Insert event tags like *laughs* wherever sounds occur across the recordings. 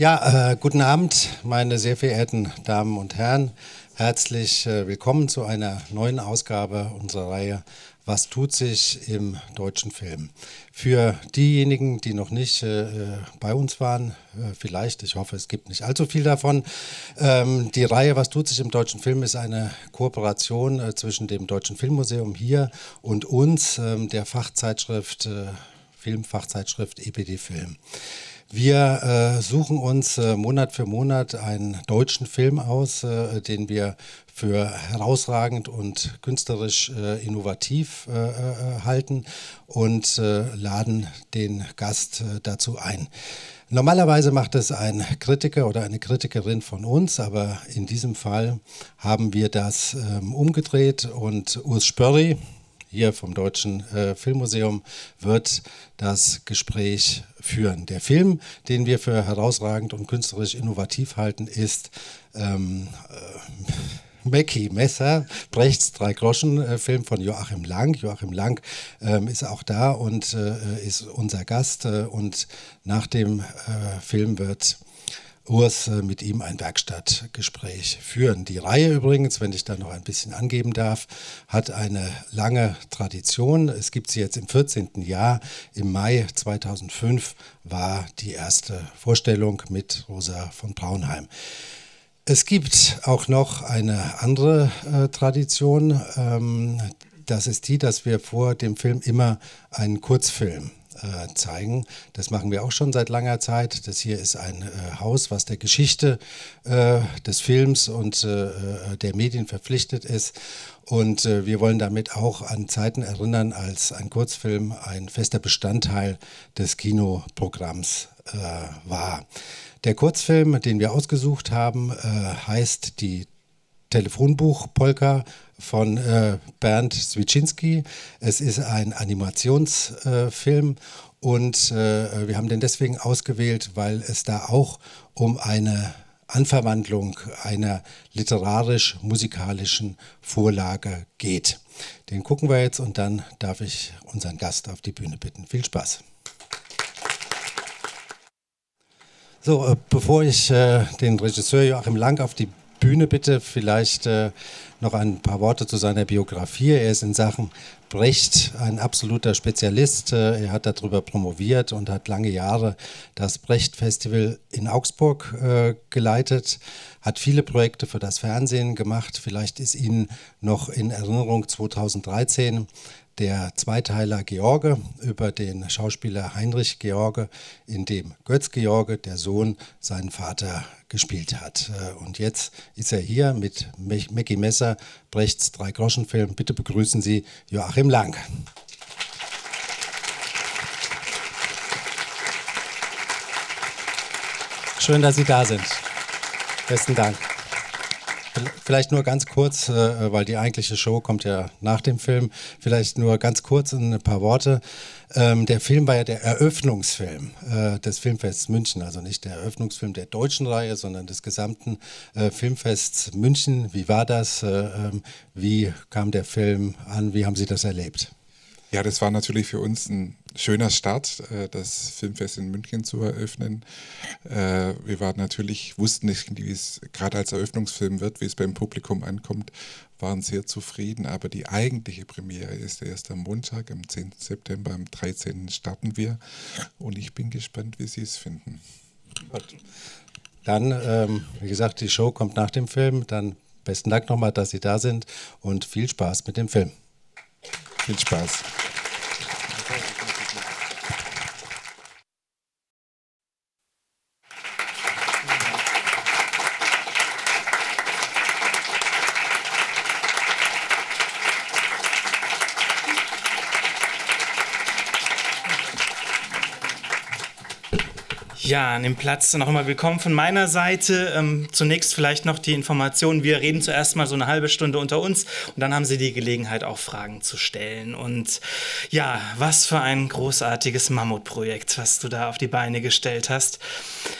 Ja, äh, guten Abend, meine sehr verehrten Damen und Herren. Herzlich äh, willkommen zu einer neuen Ausgabe unserer Reihe Was tut sich im deutschen Film? Für diejenigen, die noch nicht äh, bei uns waren, äh, vielleicht, ich hoffe, es gibt nicht allzu viel davon. Ähm, die Reihe Was tut sich im deutschen Film ist eine Kooperation äh, zwischen dem Deutschen Filmmuseum hier und uns, ähm, der Fachzeitschrift, äh, Filmfachzeitschrift EPD Film. Wir äh, suchen uns äh, Monat für Monat einen deutschen Film aus, äh, den wir für herausragend und künstlerisch äh, innovativ äh, äh, halten und laden den Gast dazu ein. Normalerweise macht es ein Kritiker oder eine Kritikerin von uns, aber in diesem Fall haben wir das ähm, umgedreht und Urs Spörri, hier vom Deutschen äh, Filmmuseum wird das Gespräch führen. Der Film, den wir für herausragend und künstlerisch innovativ halten, ist ähm, äh, Mackie Messer, Brechts Drei-Groschen-Film von Joachim Lang. Joachim Lang ähm, ist auch da und äh, ist unser Gast. Äh, und nach dem äh, Film wird Urs äh, mit ihm ein Werkstattgespräch führen. Die Reihe übrigens, wenn ich da noch ein bisschen angeben darf, hat eine lange Tradition. Es gibt sie jetzt im 14. Jahr. Im Mai 2005 war die erste Vorstellung mit Rosa von Braunheim. Es gibt auch noch eine andere äh, Tradition. Ähm, das ist die, dass wir vor dem Film immer einen Kurzfilm äh, zeigen. Das machen wir auch schon seit langer Zeit. Das hier ist ein äh, Haus, was der Geschichte äh, des Films und äh, äh, der Medien verpflichtet ist. Und wir wollen damit auch an Zeiten erinnern, als ein Kurzfilm ein fester Bestandteil des Kinoprogramms war. Der Kurzfilm, den wir ausgesucht haben, heißt Die Telefonbuch-Polka von äh, Bernd Swiczynski. Es ist ein Animationsfilm äh, und äh, wir haben den deswegen ausgewählt, weil es da auch um eine Anverwandlung einer literarisch-musikalischen Vorlage geht. Den gucken wir jetzt und dann darf ich unseren Gast auf die Bühne bitten. Viel Spaß. So, äh, bevor ich äh, den Regisseur Joachim Lang auf die Bühne bitte, vielleicht äh, noch ein paar Worte zu seiner Biografie. Er ist in Sachen Brecht ein absoluter Spezialist. Äh, er hat darüber promoviert und hat lange Jahre das Brecht-Festival in Augsburg äh, geleitet, hat viele Projekte für das Fernsehen gemacht. Vielleicht ist Ihnen noch in Erinnerung 2013 der Zweiteiler George über den Schauspieler Heinrich George, in dem Götz George, der Sohn, seinen Vater gespielt hat. Äh, und jetzt ist er hier mit Mackie Messer, Brechts Drei-Groschen-Film. Bitte begrüßen Sie Joachim Lang. Schön, dass Sie da sind. Besten Dank. Vielleicht nur ganz kurz, äh, weil die eigentliche Show kommt ja nach dem Film. Vielleicht nur ganz kurz in ein paar Worte. Ähm, der Film war ja der Eröffnungsfilm äh, des Filmfests München, also nicht der Eröffnungsfilm der deutschen Reihe, sondern des gesamten äh, Filmfests München. Wie war das? Ähm, wie kam der Film an? Wie haben Sie das erlebt? Ja, das war natürlich für uns ein schöner Start, äh, das Filmfest in München zu eröffnen. Äh, wir waren natürlich, wussten nicht, wie es gerade als Eröffnungsfilm wird, wie es beim Publikum ankommt, waren sehr zufrieden. Aber die eigentliche Premiere ist erst am Montag, am 10. September, am 13. starten wir. Und ich bin gespannt, wie Sie es finden. Dann, ähm, wie gesagt, die Show kommt nach dem Film. Dann besten Dank nochmal, dass Sie da sind und viel Spaß mit dem Film. Viel Spaß. Ja, an dem Platz noch einmal willkommen von meiner Seite. Ähm, zunächst vielleicht noch die Information. Wir reden zuerst mal so eine halbe Stunde unter uns und dann haben Sie die Gelegenheit, auch Fragen zu stellen. Und ja, was für ein großartiges Mammutprojekt, was du da auf die Beine gestellt hast.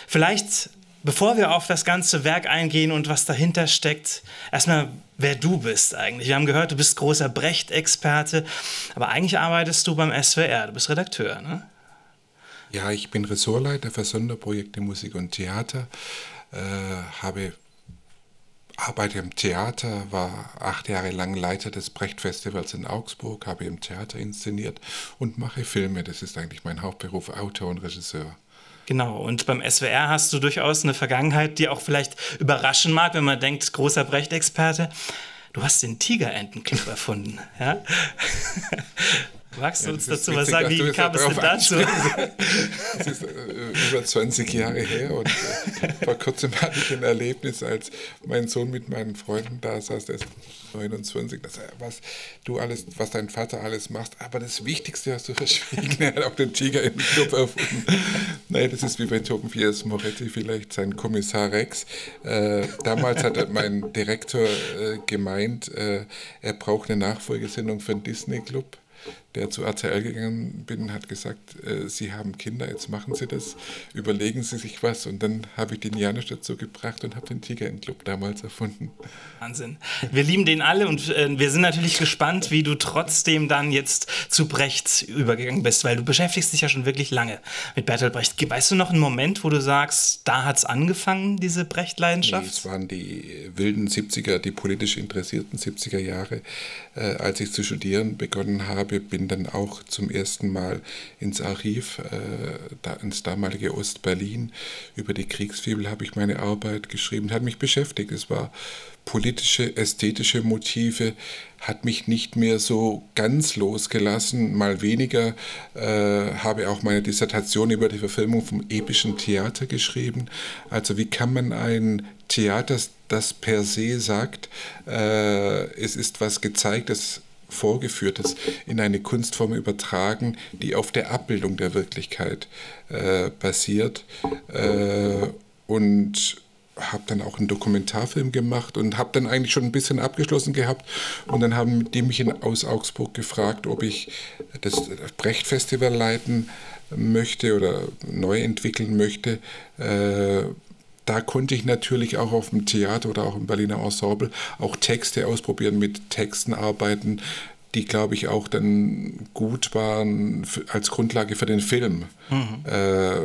Vielleicht, bevor wir auf das ganze Werk eingehen und was dahinter steckt, erstmal, wer du bist eigentlich. Wir haben gehört, du bist großer Brecht-Experte, aber eigentlich arbeitest du beim SWR, du bist Redakteur, ne? Ja, ich bin Ressortleiter für Sonderprojekte Musik und Theater, äh, habe arbeite im Theater, war acht Jahre lang Leiter des Brecht-Festivals in Augsburg, habe im Theater inszeniert und mache Filme. Das ist eigentlich mein Hauptberuf, Autor und Regisseur. Genau, und beim SWR hast du durchaus eine Vergangenheit, die auch vielleicht überraschen mag, wenn man denkt, großer Brecht-Experte. Du hast den Tigerentenclub *laughs* erfunden. Ja? Magst du ja, uns dazu was sagen? Wie kam es denn dazu? Das ist äh, über 20 Jahre her und äh, vor kurzem *laughs* hatte ich ein Erlebnis, als mein Sohn mit meinen Freunden da saß, der ist 29, dass er, was du alles, was dein Vater alles macht, aber das Wichtigste hast du verschwiegen. Er hat auch den Tiger im Club erfunden. Nein, das ist wie bei Tobias Moretti, vielleicht sein Kommissar Rex. Äh, damals hat mein Direktor äh, gemeint, äh, er braucht eine Nachfolgesendung für den Disney Club der zu RTL gegangen bin, hat gesagt, äh, Sie haben Kinder, jetzt machen Sie das, überlegen Sie sich was. Und dann habe ich den Janusz dazu gebracht und habe den Tiger im Club damals erfunden. Wahnsinn. Wir lieben den alle und äh, wir sind natürlich gespannt, wie du trotzdem dann jetzt zu Brecht übergegangen bist, weil du beschäftigst dich ja schon wirklich lange mit Bertolt Brecht. Weißt du noch einen Moment, wo du sagst, da hat es angefangen, diese Brecht-Leidenschaft? Nee, es waren die wilden 70er, die politisch interessierten 70er Jahre. Äh, als ich zu studieren begonnen habe, bin bin dann auch zum ersten Mal ins Archiv, äh, da, ins damalige Ostberlin. Über die Kriegsfibel habe ich meine Arbeit geschrieben, hat mich beschäftigt. Es war politische, ästhetische Motive, hat mich nicht mehr so ganz losgelassen, mal weniger. Äh, habe auch meine Dissertation über die Verfilmung vom epischen Theater geschrieben. Also wie kann man ein Theater, das per se sagt, äh, es ist was Gezeigtes, Vorgeführtes in eine Kunstform übertragen, die auf der Abbildung der Wirklichkeit äh, basiert. Äh, und habe dann auch einen Dokumentarfilm gemacht und habe dann eigentlich schon ein bisschen abgeschlossen gehabt. Und dann haben die mich in, aus Augsburg gefragt, ob ich das Brecht-Festival leiten möchte oder neu entwickeln möchte. Äh, da konnte ich natürlich auch auf dem Theater oder auch im Berliner Ensemble auch Texte ausprobieren, mit Texten arbeiten, die, glaube ich, auch dann gut waren als Grundlage für den Film. Mhm. Äh,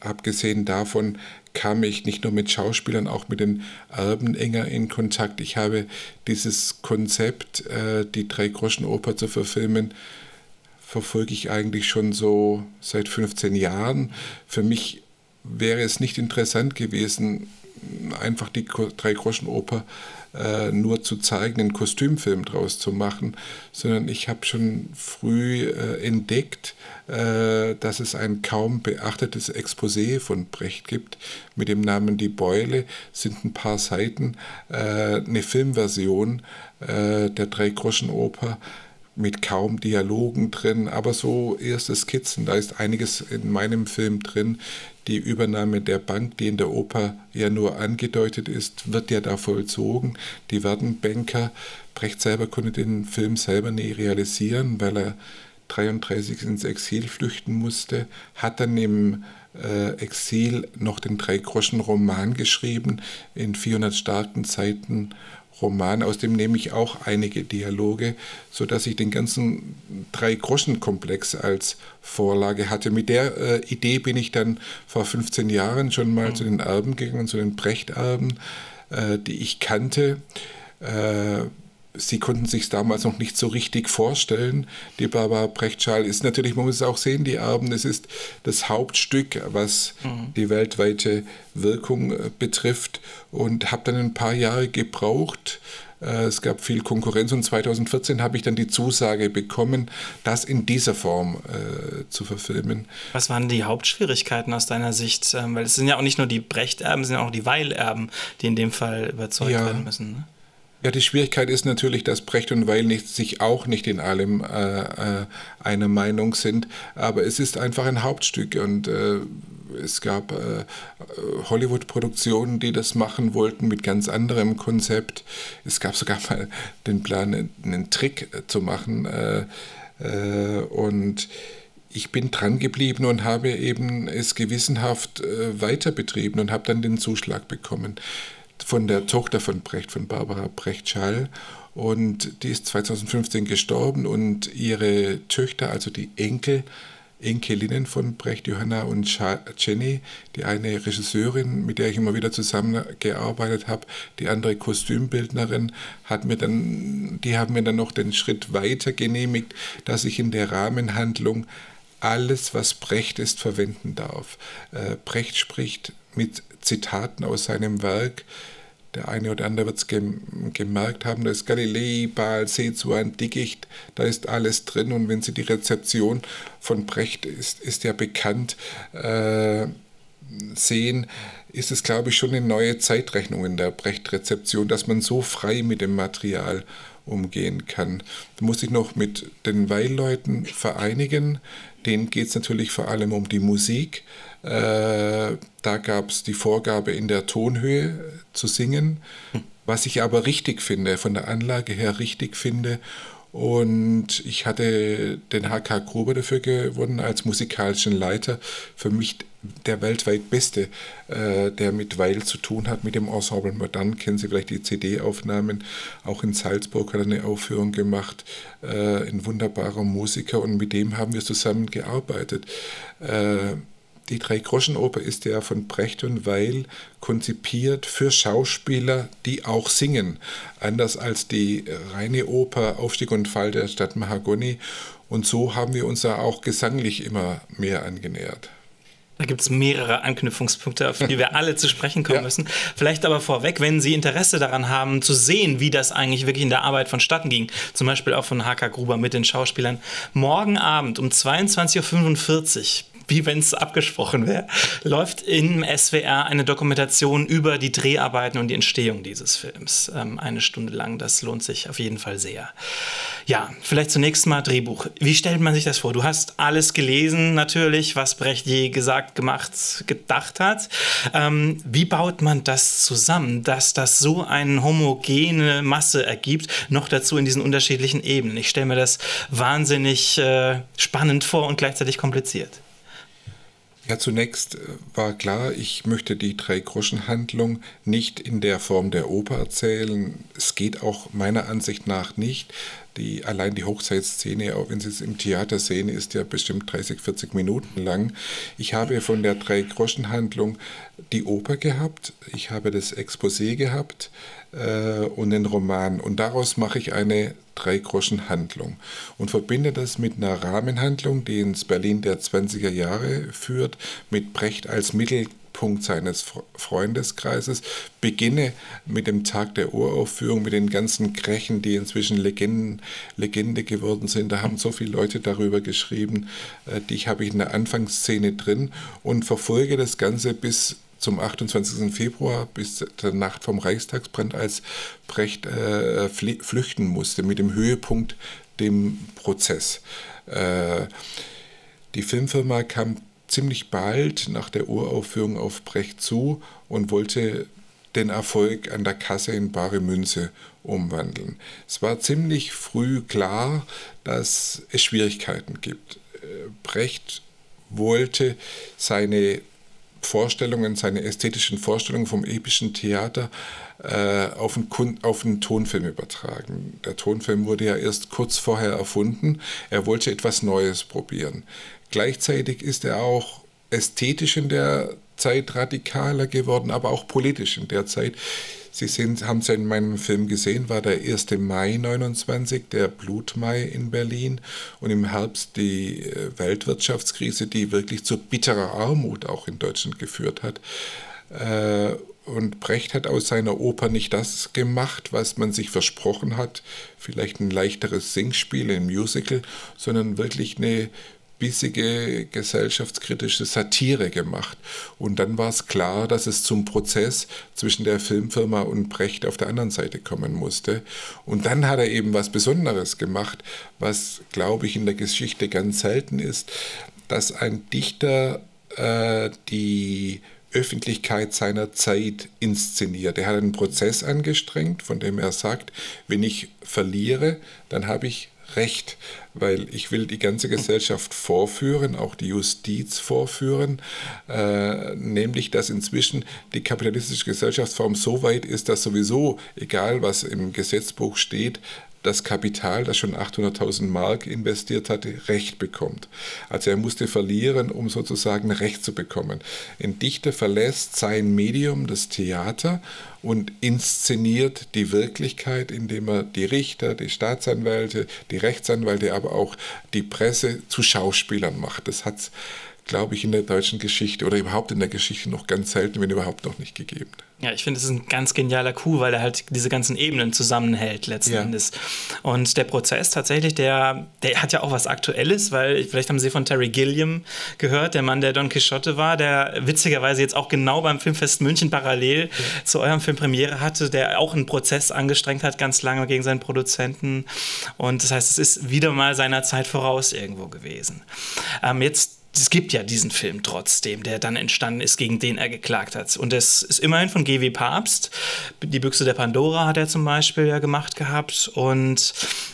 abgesehen davon kam ich nicht nur mit Schauspielern, auch mit den Erben enger in Kontakt. Ich habe dieses Konzept, äh, die Drei-Groschen-Oper zu verfilmen, verfolge ich eigentlich schon so seit 15 Jahren. Für mich wäre es nicht interessant gewesen, einfach die Drei-Groschen-Oper äh, nur zu zeigen, einen Kostümfilm draus zu machen, sondern ich habe schon früh äh, entdeckt, äh, dass es ein kaum beachtetes Exposé von Brecht gibt. Mit dem Namen Die Beule, sind ein paar Seiten, äh, eine Filmversion äh, der Drei-Groschen-Oper mit kaum Dialogen drin, aber so erste Skizzen. Da ist einiges in meinem Film drin. Die Übernahme der Bank, die in der Oper ja nur angedeutet ist, wird ja da vollzogen. Die werden Banker. Brecht selber konnte den Film selber nie realisieren, weil er 33 ins Exil flüchten musste, hat dann im äh, Exil noch den Drei-Groschen-Roman geschrieben in 400 starken Zeiten Roman, aus dem nehme ich auch einige Dialoge, sodass ich den ganzen Drei-Groschen-Komplex als Vorlage hatte. Mit der äh, Idee bin ich dann vor 15 Jahren schon mal mhm. zu den Erben gegangen, zu den Brecht-Erben, äh, die ich kannte. Äh, sie konnten sich damals noch nicht so richtig vorstellen. Die Barbara Brechtschal ist natürlich, man muss es auch sehen, die Erben, es ist das Hauptstück, was mhm. die weltweite Wirkung äh, betrifft und habe dann ein paar Jahre gebraucht. Äh, es gab viel Konkurrenz und 2014 habe ich dann die Zusage bekommen, das in dieser Form äh, zu verfilmen. Was waren die Hauptschwierigkeiten aus deiner Sicht? Ähm, weil es sind ja auch nicht nur die Brecht-Erben, es sind ja auch die Weil-Erben, die in dem Fall überzeugt ja. werden müssen. Ne? Ja, die Schwierigkeit ist natürlich, dass Brecht und Weil nicht, sich auch nicht in allem äh, äh, einer Meinung sind, aber es ist einfach ein Hauptstück und äh, es gab äh, Hollywood-Produktionen, die das machen wollten mit ganz anderem Konzept. Es gab sogar mal den Plan, einen Trick zu machen äh, äh, und ich bin dran geblieben und habe eben es gewissenhaft weiter betrieben und habe dann den Zuschlag bekommen von der Tochter von Brecht, von Barbara Brecht-Schall. Und die ist 2015 gestorben und ihre Töchter, also die Enkel, Enkelinnen von Brecht, Johanna und Jenny, die eine Regisseurin, mit der ich immer wieder zusammengearbeitet habe, die andere Kostümbildnerin, hat mir dann, die haben mir dann noch den Schritt weiter genehmigt, dass ich in der Rahmenhandlung alles, was Brecht ist, verwenden darf. Äh, Brecht spricht mit Zitaten aus seinem Werk der eine oder andere wird es gem gemerkt haben, da ist Galilei, Baal, Sezuan, Dickicht, da ist alles drin. Und wenn Sie die Rezeption von Brecht, ist, ist ja bekannt, äh, sehen, ist es, glaube ich, schon eine neue Zeitrechnung in der Brecht-Rezeption, dass man so frei mit dem Material umgehen kann. Da muss ich noch mit den Weilleuten vereinigen. Denen geht es natürlich vor allem um die Musik. Äh, da gab es die Vorgabe, in der Tonhöhe zu singen, was ich aber richtig finde, von der Anlage her richtig finde. Und ich hatte den HK Gruber dafür gewonnen als musikalischen Leiter. Für mich der weltweit beste, äh, der mit Weil zu tun hat, mit dem Ensemble Modern. Kennen Sie vielleicht die CD-Aufnahmen? Auch in Salzburg hat er eine Aufführung gemacht. Äh, ein wunderbarer Musiker und mit dem haben wir zusammen gearbeitet. Äh, die Drei-Groschen-Oper ist ja von Brecht und Weil konzipiert für Schauspieler, die auch singen. Anders als die reine Oper Aufstieg und Fall der Stadt Mahagoni. Und so haben wir uns da auch gesanglich immer mehr angenähert. Da gibt es mehrere Anknüpfungspunkte, auf die wir alle zu sprechen kommen *laughs* ja. müssen. Vielleicht aber vorweg, wenn Sie Interesse daran haben, zu sehen, wie das eigentlich wirklich in der Arbeit vonstatten ging, zum Beispiel auch von HK Gruber mit den Schauspielern, morgen Abend um 22.45 Uhr *laughs* wie wenn es abgesprochen wäre, läuft im SWR eine Dokumentation über die Dreharbeiten und die Entstehung dieses Films. Ähm, eine Stunde lang, das lohnt sich auf jeden Fall sehr. Ja, vielleicht zunächst mal Drehbuch. Wie stellt man sich das vor? Du hast alles gelesen, natürlich, was Brecht je gesagt, gemacht, gedacht hat. Ähm, wie baut man das zusammen, dass das so eine homogene Masse ergibt, noch dazu in diesen unterschiedlichen Ebenen? Ich stelle mir das wahnsinnig äh, spannend vor und gleichzeitig kompliziert. Ja, zunächst äh, war klar, ich möchte die Drei-Groschen-Handlung nicht in der Form der Oper erzählen. Es geht auch meiner Ansicht nach nicht. Die, allein die Hochzeitsszene, auch wenn Sie es im Theater sehen, ist ja bestimmt 30, 40 Minuten lang. Ich habe von der Drei-Groschen-Handlung die Oper gehabt, ich habe das Exposé gehabt äh, und den Roman. Und daraus mache ich eine Drei-Groschen-Handlung und verbinde das mit einer Rahmenhandlung, die ins Berlin der 20er Jahre führt, mit Brecht als Mittelpunkt seines Freundeskreises, beginne mit dem Tag der Uraufführung, mit den ganzen Krächen, die inzwischen Legenden, Legende geworden sind. Da haben so viele Leute darüber geschrieben, äh, die habe ich in der Anfangsszene drin und verfolge das Ganze bis zum 28. Februar bis der Nacht vom Reichstagsbrand, als Brecht äh, flüchten musste, mit dem Höhepunkt dem Prozess. Äh, die Filmfirma kam ziemlich bald nach der Uraufführung auf Brecht zu und wollte den Erfolg an der Kasse in bare Münze umwandeln. Es war ziemlich früh klar, dass es Schwierigkeiten gibt. Äh, Brecht wollte seine Vorstellungen, seine ästhetischen Vorstellungen vom epischen Theater äh, auf, einen auf einen Tonfilm übertragen. Der Tonfilm wurde ja erst kurz vorher erfunden. Er wollte etwas Neues probieren. Gleichzeitig ist er auch ästhetisch in der Zeit radikaler geworden, aber auch politisch in der Zeit. Sie sind, haben es ja in meinem Film gesehen, war der 1. Mai 29, der Blutmai in Berlin und im Herbst die äh, Weltwirtschaftskrise, die wirklich zu bitterer Armut auch in Deutschland geführt hat. Äh, und Brecht hat aus seiner Oper nicht das gemacht, was man sich versprochen hat, vielleicht ein leichteres Singspiel, ein Musical, sondern wirklich eine bissige gesellschaftskritische Satire gemacht. Und dann war es klar, dass es zum Prozess zwischen der Filmfirma und Brecht auf der anderen Seite kommen musste. Und dann hat er eben was Besonderes gemacht, was, glaube ich, in der Geschichte ganz selten ist, dass ein Dichter äh, die Öffentlichkeit seiner Zeit inszeniert. Er hat einen Prozess angestrengt, von dem er sagt, wenn ich verliere, dann habe ich Recht, weil ich will die ganze Gesellschaft vorführen, auch die Justiz vorführen, äh, nämlich dass inzwischen die kapitalistische Gesellschaftsform so weit ist, dass sowieso, egal was im Gesetzbuch steht, das Kapital, das schon 800.000 Mark investiert hatte, Recht bekommt. Also er musste verlieren, um sozusagen Recht zu bekommen. Ein Dichter verlässt sein Medium, das Theater, und inszeniert die Wirklichkeit, indem er die Richter, die Staatsanwälte, die Rechtsanwälte, aber auch die Presse zu Schauspielern macht. Das hat glaube ich, in der deutschen Geschichte oder überhaupt in der Geschichte noch ganz selten, wenn überhaupt noch nicht gegeben. Ja, ich finde, es ist ein ganz genialer Coup, weil er halt diese ganzen Ebenen zusammenhält letzten ja. Endes. Und der Prozess tatsächlich, der, der hat ja auch was Aktuelles, weil vielleicht haben Sie von Terry Gilliam gehört, der Mann, der Don Quixote war, der witzigerweise jetzt auch genau beim Filmfest München parallel ja. zu eurem Film Premiere hatte, der auch einen Prozess angestrengt hat, ganz lange gegen seinen Produzenten. Und das heißt, es ist wieder mal seiner Zeit voraus irgendwo gewesen. Ähm, jetzt es gibt ja diesen Film trotzdem, der dann entstanden ist, gegen den er geklagt hat. Und es ist immerhin von G.W. Papst. Die Büchse der Pandora hat er zum Beispiel ja gemacht gehabt. Und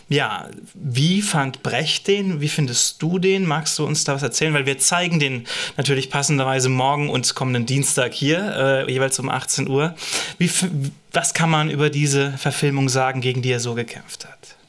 ja, wie fand Brecht den? Wie findest du den? Magst du uns da was erzählen? Weil wir zeigen den natürlich passenderweise morgen und kommenden Dienstag hier, äh, jeweils um 18 Uhr. Wie, was kann man über diese Verfilmung sagen, gegen die er so gekämpft hat?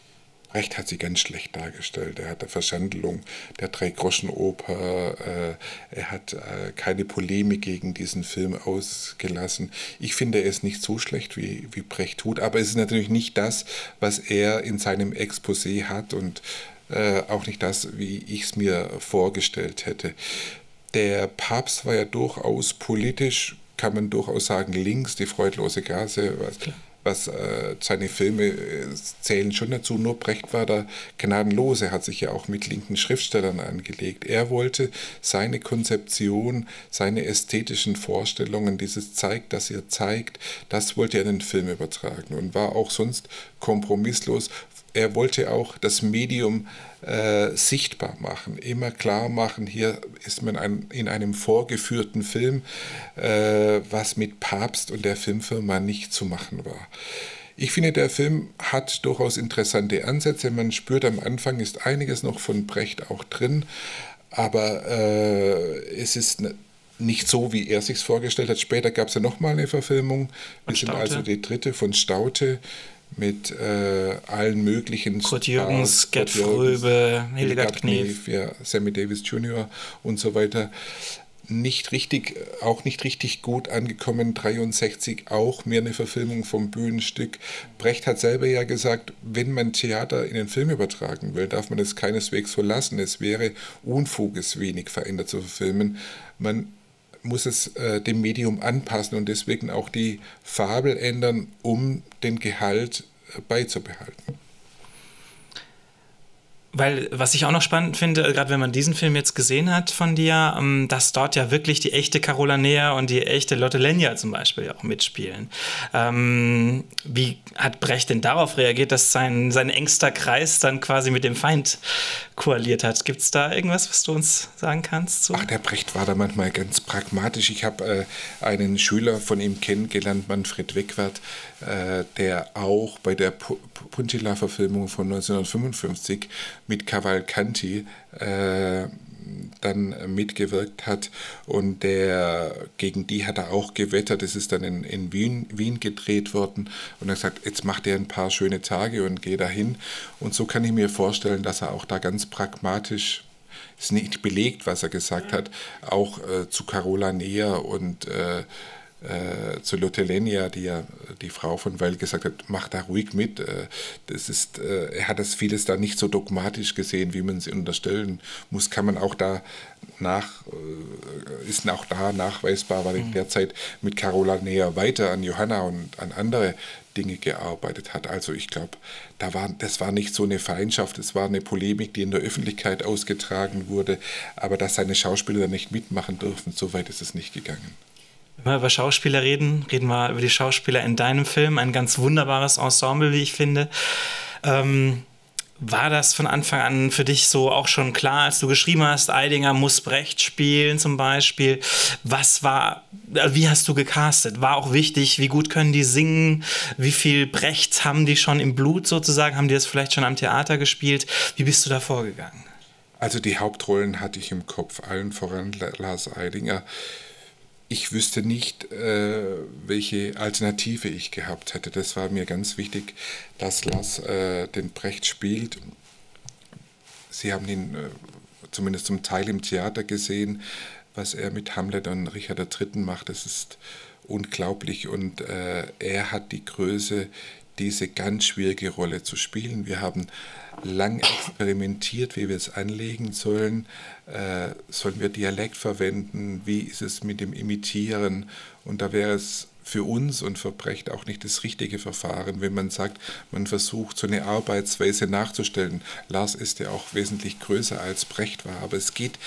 Brecht hat sie ganz schlecht dargestellt. Er hat eine Verschandelung der Drei-Groschen-Oper, äh, er hat äh, keine Polemik gegen diesen Film ausgelassen. Ich finde, er ist nicht so schlecht, wie, wie Brecht tut, aber es ist natürlich nicht das, was er in seinem Exposé hat und äh, auch nicht das, wie ich es mir vorgestellt hätte. Der Papst war ja durchaus politisch, kann man durchaus sagen, links, die freudlose Gase. Was, was äh, seine Filme äh, zählen schon dazu. Nur Brecht war da gnadenlos. Er hat sich ja auch mit linken Schriftstellern angelegt. Er wollte seine Konzeption, seine ästhetischen Vorstellungen, dieses zeigt, dass er zeigt, das wollte er in den Film übertragen und war auch sonst kompromisslos. Er wollte auch das Medium äh, sichtbar machen, immer klar machen, hier ist man ein, in einem vorgeführten Film, äh, was mit Papst und der Filmfirma nicht zu machen war. Ich finde, der Film hat durchaus interessante Ansätze. Man spürt am Anfang ist einiges noch von Brecht auch drin, aber äh, es ist nicht so, wie er sich vorgestellt hat. Später gab es ja nochmal eine Verfilmung. Wir sind also die dritte von Staute mit äh, allen möglichen Kurt Jürgens, Gerd Fröbe, Hildegard Knef, ja, Sammy Davis Jr. und so weiter nicht richtig, auch nicht richtig gut angekommen. 63 auch mehr eine Verfilmung vom Bühnenstück. Brecht hat selber ja gesagt, wenn man Theater in den Film übertragen will, darf man es keineswegs so lassen. Es wäre Unfug, es wenig verändert zu verfilmen. Man muss es äh, dem Medium anpassen und deswegen auch die Fabel ändern, um den Gehalt äh, beizubehalten. Weil, was ich auch noch spannend finde, gerade wenn man diesen Film jetzt gesehen hat von dir, ähm, dass dort ja wirklich die echte Carola Nea und die echte Lotte Lenya zum Beispiel auch mitspielen. Ähm, wie hat Brecht denn darauf reagiert, dass sein, sein engster Kreis dann quasi mit dem Feind koaliert hat? Gibt es da irgendwas, was du uns sagen kannst? Zu? Ach, der Brecht war da manchmal ganz pragmatisch. Ich habe äh, einen Schüler von ihm kennengelernt, Manfred Wegwert, äh, der auch bei der Puntilla-Verfilmung von 1955 mit Cavalcanti äh, dann mitgewirkt hat und der gegen die hat er auch gewettert. Es ist dann in, in Wien, Wien gedreht worden und er gesagt, jetzt macht er ein paar schöne Tage und geht dahin. Und so kann ich mir vorstellen, dass er auch da ganz pragmatisch ist nicht belegt, was er gesagt hat, auch äh, zu Carola näher und äh, äh, zu Lotelenia, die ja die Frau von Weil gesagt hat, mach da ruhig mit. Äh, das ist, äh, er hat das vieles da nicht so dogmatisch gesehen, wie man es unterstellen muss. Kann man auch da nach, äh, ist auch da nachweisbar, weil mhm. derzeit mit Carola näher weiter an Johanna und an andere Dinge gearbeitet hat. Also ich glaube, da war, das war nicht so eine Feindschaft, es war eine Polemik, die in der Öffentlichkeit ausgetragen wurde, aber dass seine Schauspieler da nicht mitmachen dürfen, so weit ist es nicht gegangen. Wir über Schauspieler reden, reden wir über die Schauspieler in deinem Film. Ein ganz wunderbares Ensemble, wie ich finde. Ähm, war das von Anfang an für dich so auch schon klar, als du geschrieben hast, Eidinger muss Brecht spielen zum Beispiel? Was war, äh, wie hast du gecastet? War auch wichtig, wie gut können die singen? Wie viel Brecht haben die schon im Blut sozusagen? Haben die das vielleicht schon am Theater gespielt? Wie bist du da vorgegangen? Also die Hauptrollen hatte ich im Kopf, allen voran Lars Eidinger ich wüsste nicht, äh, welche Alternative ich gehabt hätte. Das war mir ganz wichtig, dass Lars äh, den Brecht spielt. Sie haben ihn äh, zumindest zum Teil im Theater gesehen, was er mit Hamlet und Richard III. macht. Das ist unglaublich und äh, er hat die Größe, diese ganz schwierige Rolle zu spielen. Wir haben lang experimentiert, wie wir es anlegen sollen. Äh, sollen wir Dialekt verwenden? Wie ist es mit dem Imitieren? Und da wäre es für uns und für Brecht auch nicht das richtige Verfahren, wenn man sagt, man versucht, so eine Arbeitsweise nachzustellen. Lars ist ja auch wesentlich größer als Brecht war, aber es geht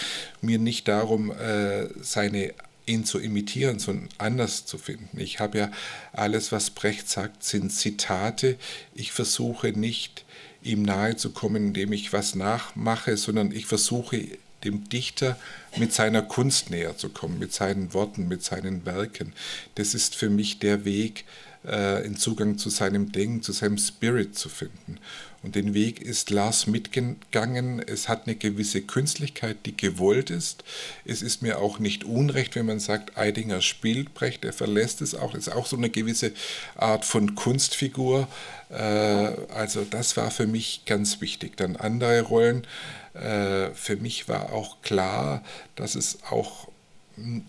mir nicht darum, äh, seine ihn zu imitieren, sondern anders zu finden. Ich habe ja alles, was Brecht sagt, sind Zitate. Ich versuche nicht, ihm nahe zu kommen, indem ich was nachmache, sondern ich versuche dem Dichter mit seiner Kunst näher zu kommen, mit seinen Worten, mit seinen Werken. Das ist für mich der Weg, einen Zugang zu seinem Denken, zu seinem Spirit zu finden. Und den Weg ist Lars mitgegangen. Es hat eine gewisse Künstlichkeit, die gewollt ist. Es ist mir auch nicht unrecht, wenn man sagt, Eidinger spielt Brecht, er verlässt es auch. Es ist auch so eine gewisse Art von Kunstfigur. Äh, also das war für mich ganz wichtig. Dann andere Rollen. Äh, für mich war auch klar, dass es auch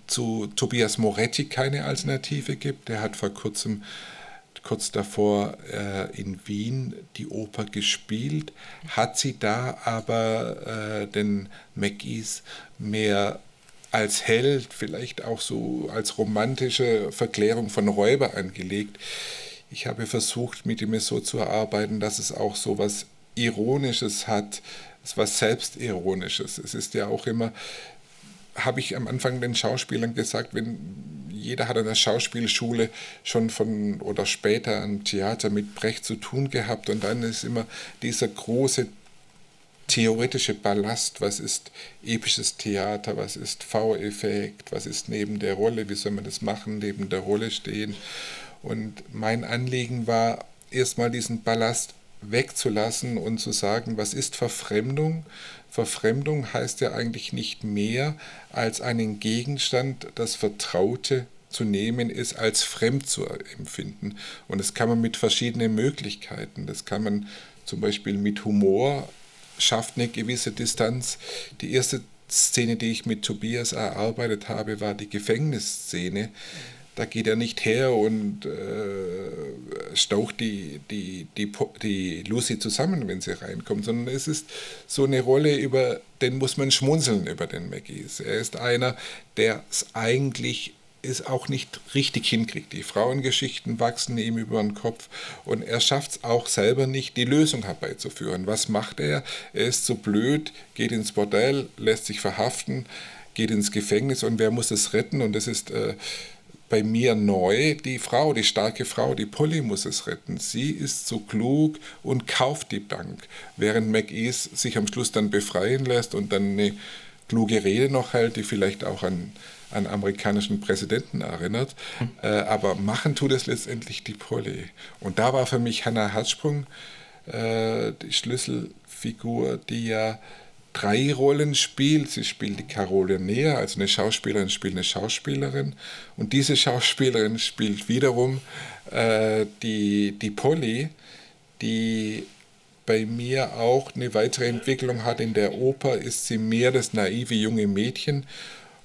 zu Tobias Moretti keine Alternative gibt. Der hat vor kurzem kurz davor äh, in Wien die Oper gespielt, hat sie da aber äh, den McGee's mehr als Held, vielleicht auch so als romantische Verklärung von Räuber angelegt. Ich habe versucht, mit ihm so zu erarbeiten, dass es auch so was Ironisches hat, was Selbstironisches. Es ist ja auch immer, habe ich am Anfang den Schauspielern gesagt, wenn jeder hat an der Schauspielschule schon von oder später am Theater mit Brecht zu tun gehabt und dann ist immer dieser große theoretische Ballast, was ist episches Theater, was ist V-Effekt, was ist neben der Rolle, wie soll man das machen, neben der Rolle stehen. Und mein Anliegen war, erstmal diesen Ballast wegzulassen und zu sagen, was ist Verfremdung? Verfremdung heißt ja eigentlich nicht mehr als einen Gegenstand, das Vertraute zu nehmen ist, als fremd zu empfinden. Und das kann man mit verschiedenen Möglichkeiten. Das kann man zum Beispiel mit Humor, schafft eine gewisse Distanz. Die erste Szene, die ich mit Tobias erarbeitet habe, war die Gefängnisszene. Da geht er nicht her und äh, staucht die, die, die, die Lucy zusammen, wenn sie reinkommt, sondern es ist so eine Rolle, über den muss man schmunzeln, über den Maggies. Er ist einer, der es eigentlich es auch nicht richtig hinkriegt. Die Frauengeschichten wachsen ihm über den Kopf und er schafft es auch selber nicht, die Lösung herbeizuführen. Was macht er? Er ist so blöd, geht ins Bordell, lässt sich verhaften, geht ins Gefängnis und wer muss es retten? Und das ist äh, bei mir neu. Die Frau, die starke Frau, die Polly muss es retten. Sie ist so klug und kauft die Bank, während McEase sich am Schluss dann befreien lässt und dann eine kluge Rede noch hält, die vielleicht auch an an amerikanischen Präsidenten erinnert. Mhm. Äh, aber machen tut es letztendlich die Polly. Und da war für mich Hannah Herzsprung äh, die Schlüsselfigur, die ja drei Rollen spielt. Sie spielt die Carole Näher, also eine Schauspielerin spielt eine Schauspielerin. Und diese Schauspielerin spielt wiederum äh, die, die Polly, die bei mir auch eine weitere Entwicklung hat. In der Oper ist sie mehr das naive junge Mädchen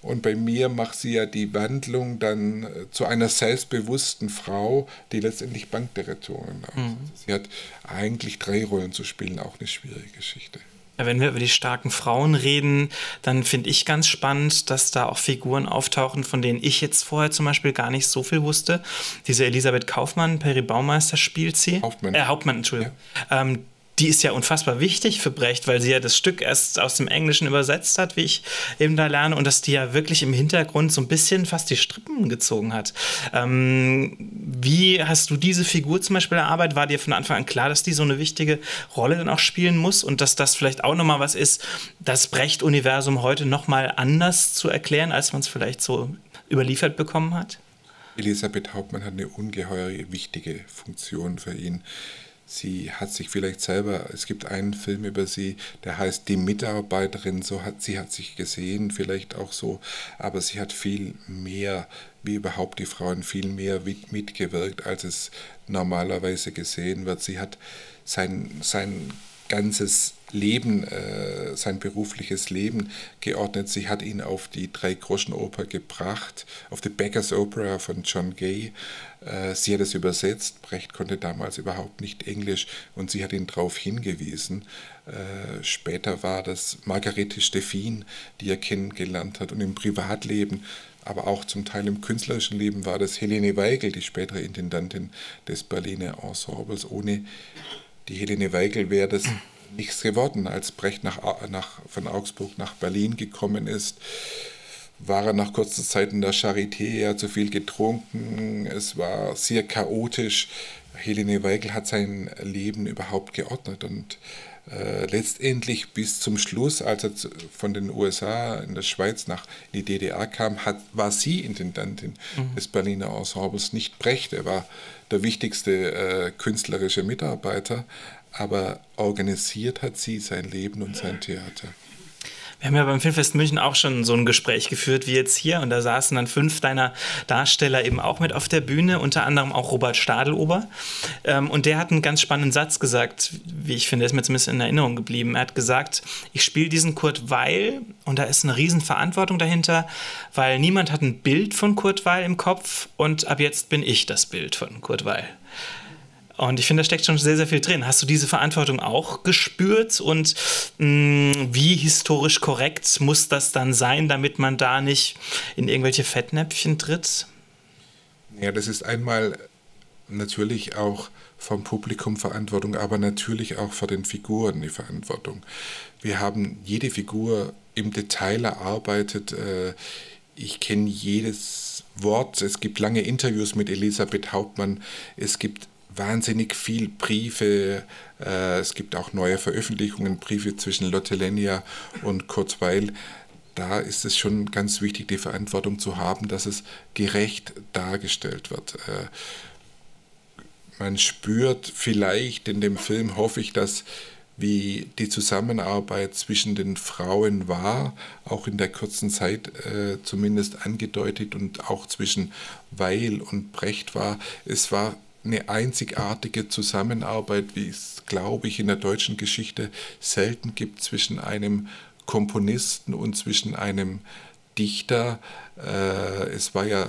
und bei mir macht sie ja die Wandlung dann äh, zu einer selbstbewussten Frau, die letztendlich Bankdirektorin ist. Mhm. Sie hat eigentlich drei Rollen zu spielen, auch eine schwierige Geschichte. Wenn wir über die starken Frauen reden, dann finde ich ganz spannend, dass da auch Figuren auftauchen, von denen ich jetzt vorher zum Beispiel gar nicht so viel wusste. Diese Elisabeth Kaufmann, Peri Baumeister spielt sie. Hauptmann. Äh, Hauptmann, Entschuldigung. Ja. Ähm, die ist ja unfassbar wichtig für Brecht, weil sie ja das Stück erst aus dem Englischen übersetzt hat, wie ich eben da lerne, und dass die ja wirklich im Hintergrund so ein bisschen fast die Strippen gezogen hat. Ähm, wie hast du diese Figur zum Beispiel erarbeitet? War dir von Anfang an klar, dass die so eine wichtige Rolle dann auch spielen muss und dass das vielleicht auch nochmal was ist, das Brecht-Universum heute nochmal anders zu erklären, als man es vielleicht so überliefert bekommen hat? Elisabeth Hauptmann hat eine ungeheuer wichtige Funktion für ihn. Sie hat sich vielleicht selber, es gibt einen Film über sie, der heißt Die Mitarbeiterin, so hat sie hat sich gesehen, vielleicht auch so, aber sie hat viel mehr, wie überhaupt die Frauen, viel mehr mitgewirkt, als es normalerweise gesehen wird. Sie hat sein, sein ganzes Leben, äh, sein berufliches Leben geordnet. Sie hat ihn auf die Drei-Groschen-Oper gebracht, auf die Beggars Opera von John Gay. Äh, sie hat es übersetzt. Brecht konnte damals überhaupt nicht Englisch und sie hat ihn darauf hingewiesen. Äh, später war das Margarete Steffin, die er kennengelernt hat und im Privatleben aber auch zum Teil im künstlerischen Leben war das Helene Weigel, die spätere Intendantin des Berliner Ensembles. Ohne die Helene Weigel wäre das nichts geworden. Als Brecht nach, nach, von Augsburg nach Berlin gekommen ist, war er nach kurzer Zeit in der Charité, er hat zu viel getrunken, es war sehr chaotisch. Helene Weigel hat sein Leben überhaupt geordnet und äh, letztendlich bis zum Schluss, als er von den USA in der Schweiz nach in die DDR kam, hat, war sie Intendantin mhm. des Berliner Ensembles, nicht Brecht. Er war der wichtigste äh, künstlerische Mitarbeiter, aber organisiert hat sie sein Leben und sein Theater. Wir haben ja beim Filmfest München auch schon so ein Gespräch geführt wie jetzt hier und da saßen dann fünf deiner Darsteller eben auch mit auf der Bühne, unter anderem auch Robert Stadelober. Ähm, und der hat einen ganz spannenden Satz gesagt, wie ich finde, ist mir zumindest in Erinnerung geblieben. Er hat gesagt, ich spiele diesen Kurt Weil und da ist eine Riesenverantwortung dahinter, weil niemand hat ein Bild von Kurt Weil im Kopf und ab jetzt bin ich das Bild von Kurt Weil. Und ich finde, da steckt schon sehr, sehr viel drin. Hast du diese Verantwortung auch gespürt? Und mh, mm, wie historisch korrekt muss das dann sein, damit man da nicht in irgendwelche Fettnäpfchen tritt? Ja, das ist einmal natürlich auch vom Publikum Verantwortung, aber natürlich auch vor den Figuren die Verantwortung. Wir haben jede Figur im Detail erarbeitet. Äh, ich kenne jedes Wort. Es gibt lange Interviews mit Elisabeth Hauptmann. Es gibt wahnsinnig viel Briefe. Äh, es gibt auch neue Veröffentlichungen, Briefe zwischen Lotte Lenia und Kurt Weil. Da ist es schon ganz wichtig, die Verantwortung zu haben, dass es gerecht dargestellt wird. Äh, man spürt vielleicht in dem Film, hoffe ich, dass wie die Zusammenarbeit zwischen den Frauen war, auch in der kurzen Zeit äh, zumindest angedeutet und auch zwischen Weil und Brecht war. Es war eine einzigartige Zusammenarbeit, wie es, glaube ich, in der deutschen Geschichte selten gibt zwischen einem Komponisten und zwischen einem Dichter. Äh, es war ja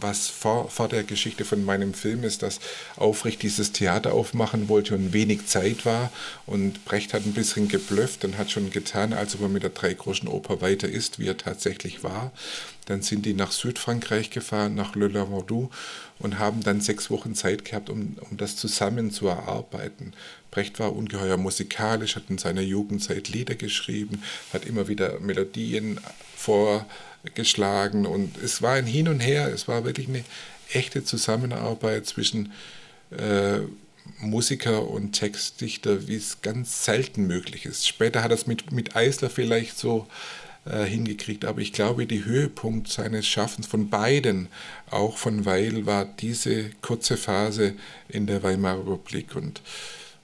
was vor, vor der Geschichte von meinem Film ist, dass Aufrecht dieses Theater aufmachen wollte und wenig Zeit war. Und Brecht hat ein bisschen geblufft und hat schon getan, als ob er mit der Dreigroschenoper weiter ist, wie er tatsächlich war. Dann sind die nach Südfrankreich gefahren, nach Le Lavandou und haben dann sechs Wochen Zeit gehabt, um, um das zusammen zu erarbeiten. Brecht war ungeheuer musikalisch, hat in seiner Jugendzeit Lieder geschrieben, hat immer wieder Melodien vor geschlagen und es war ein Hin und Her, es war wirklich eine echte Zusammenarbeit zwischen äh, Musiker und Textdichter, wie es ganz selten möglich ist. Später hat er es mit, mit Eisler vielleicht so äh, hingekriegt, aber ich glaube, die Höhepunkt seines Schaffens von beiden, auch von Weil, war diese kurze Phase in der Weimarer Republik und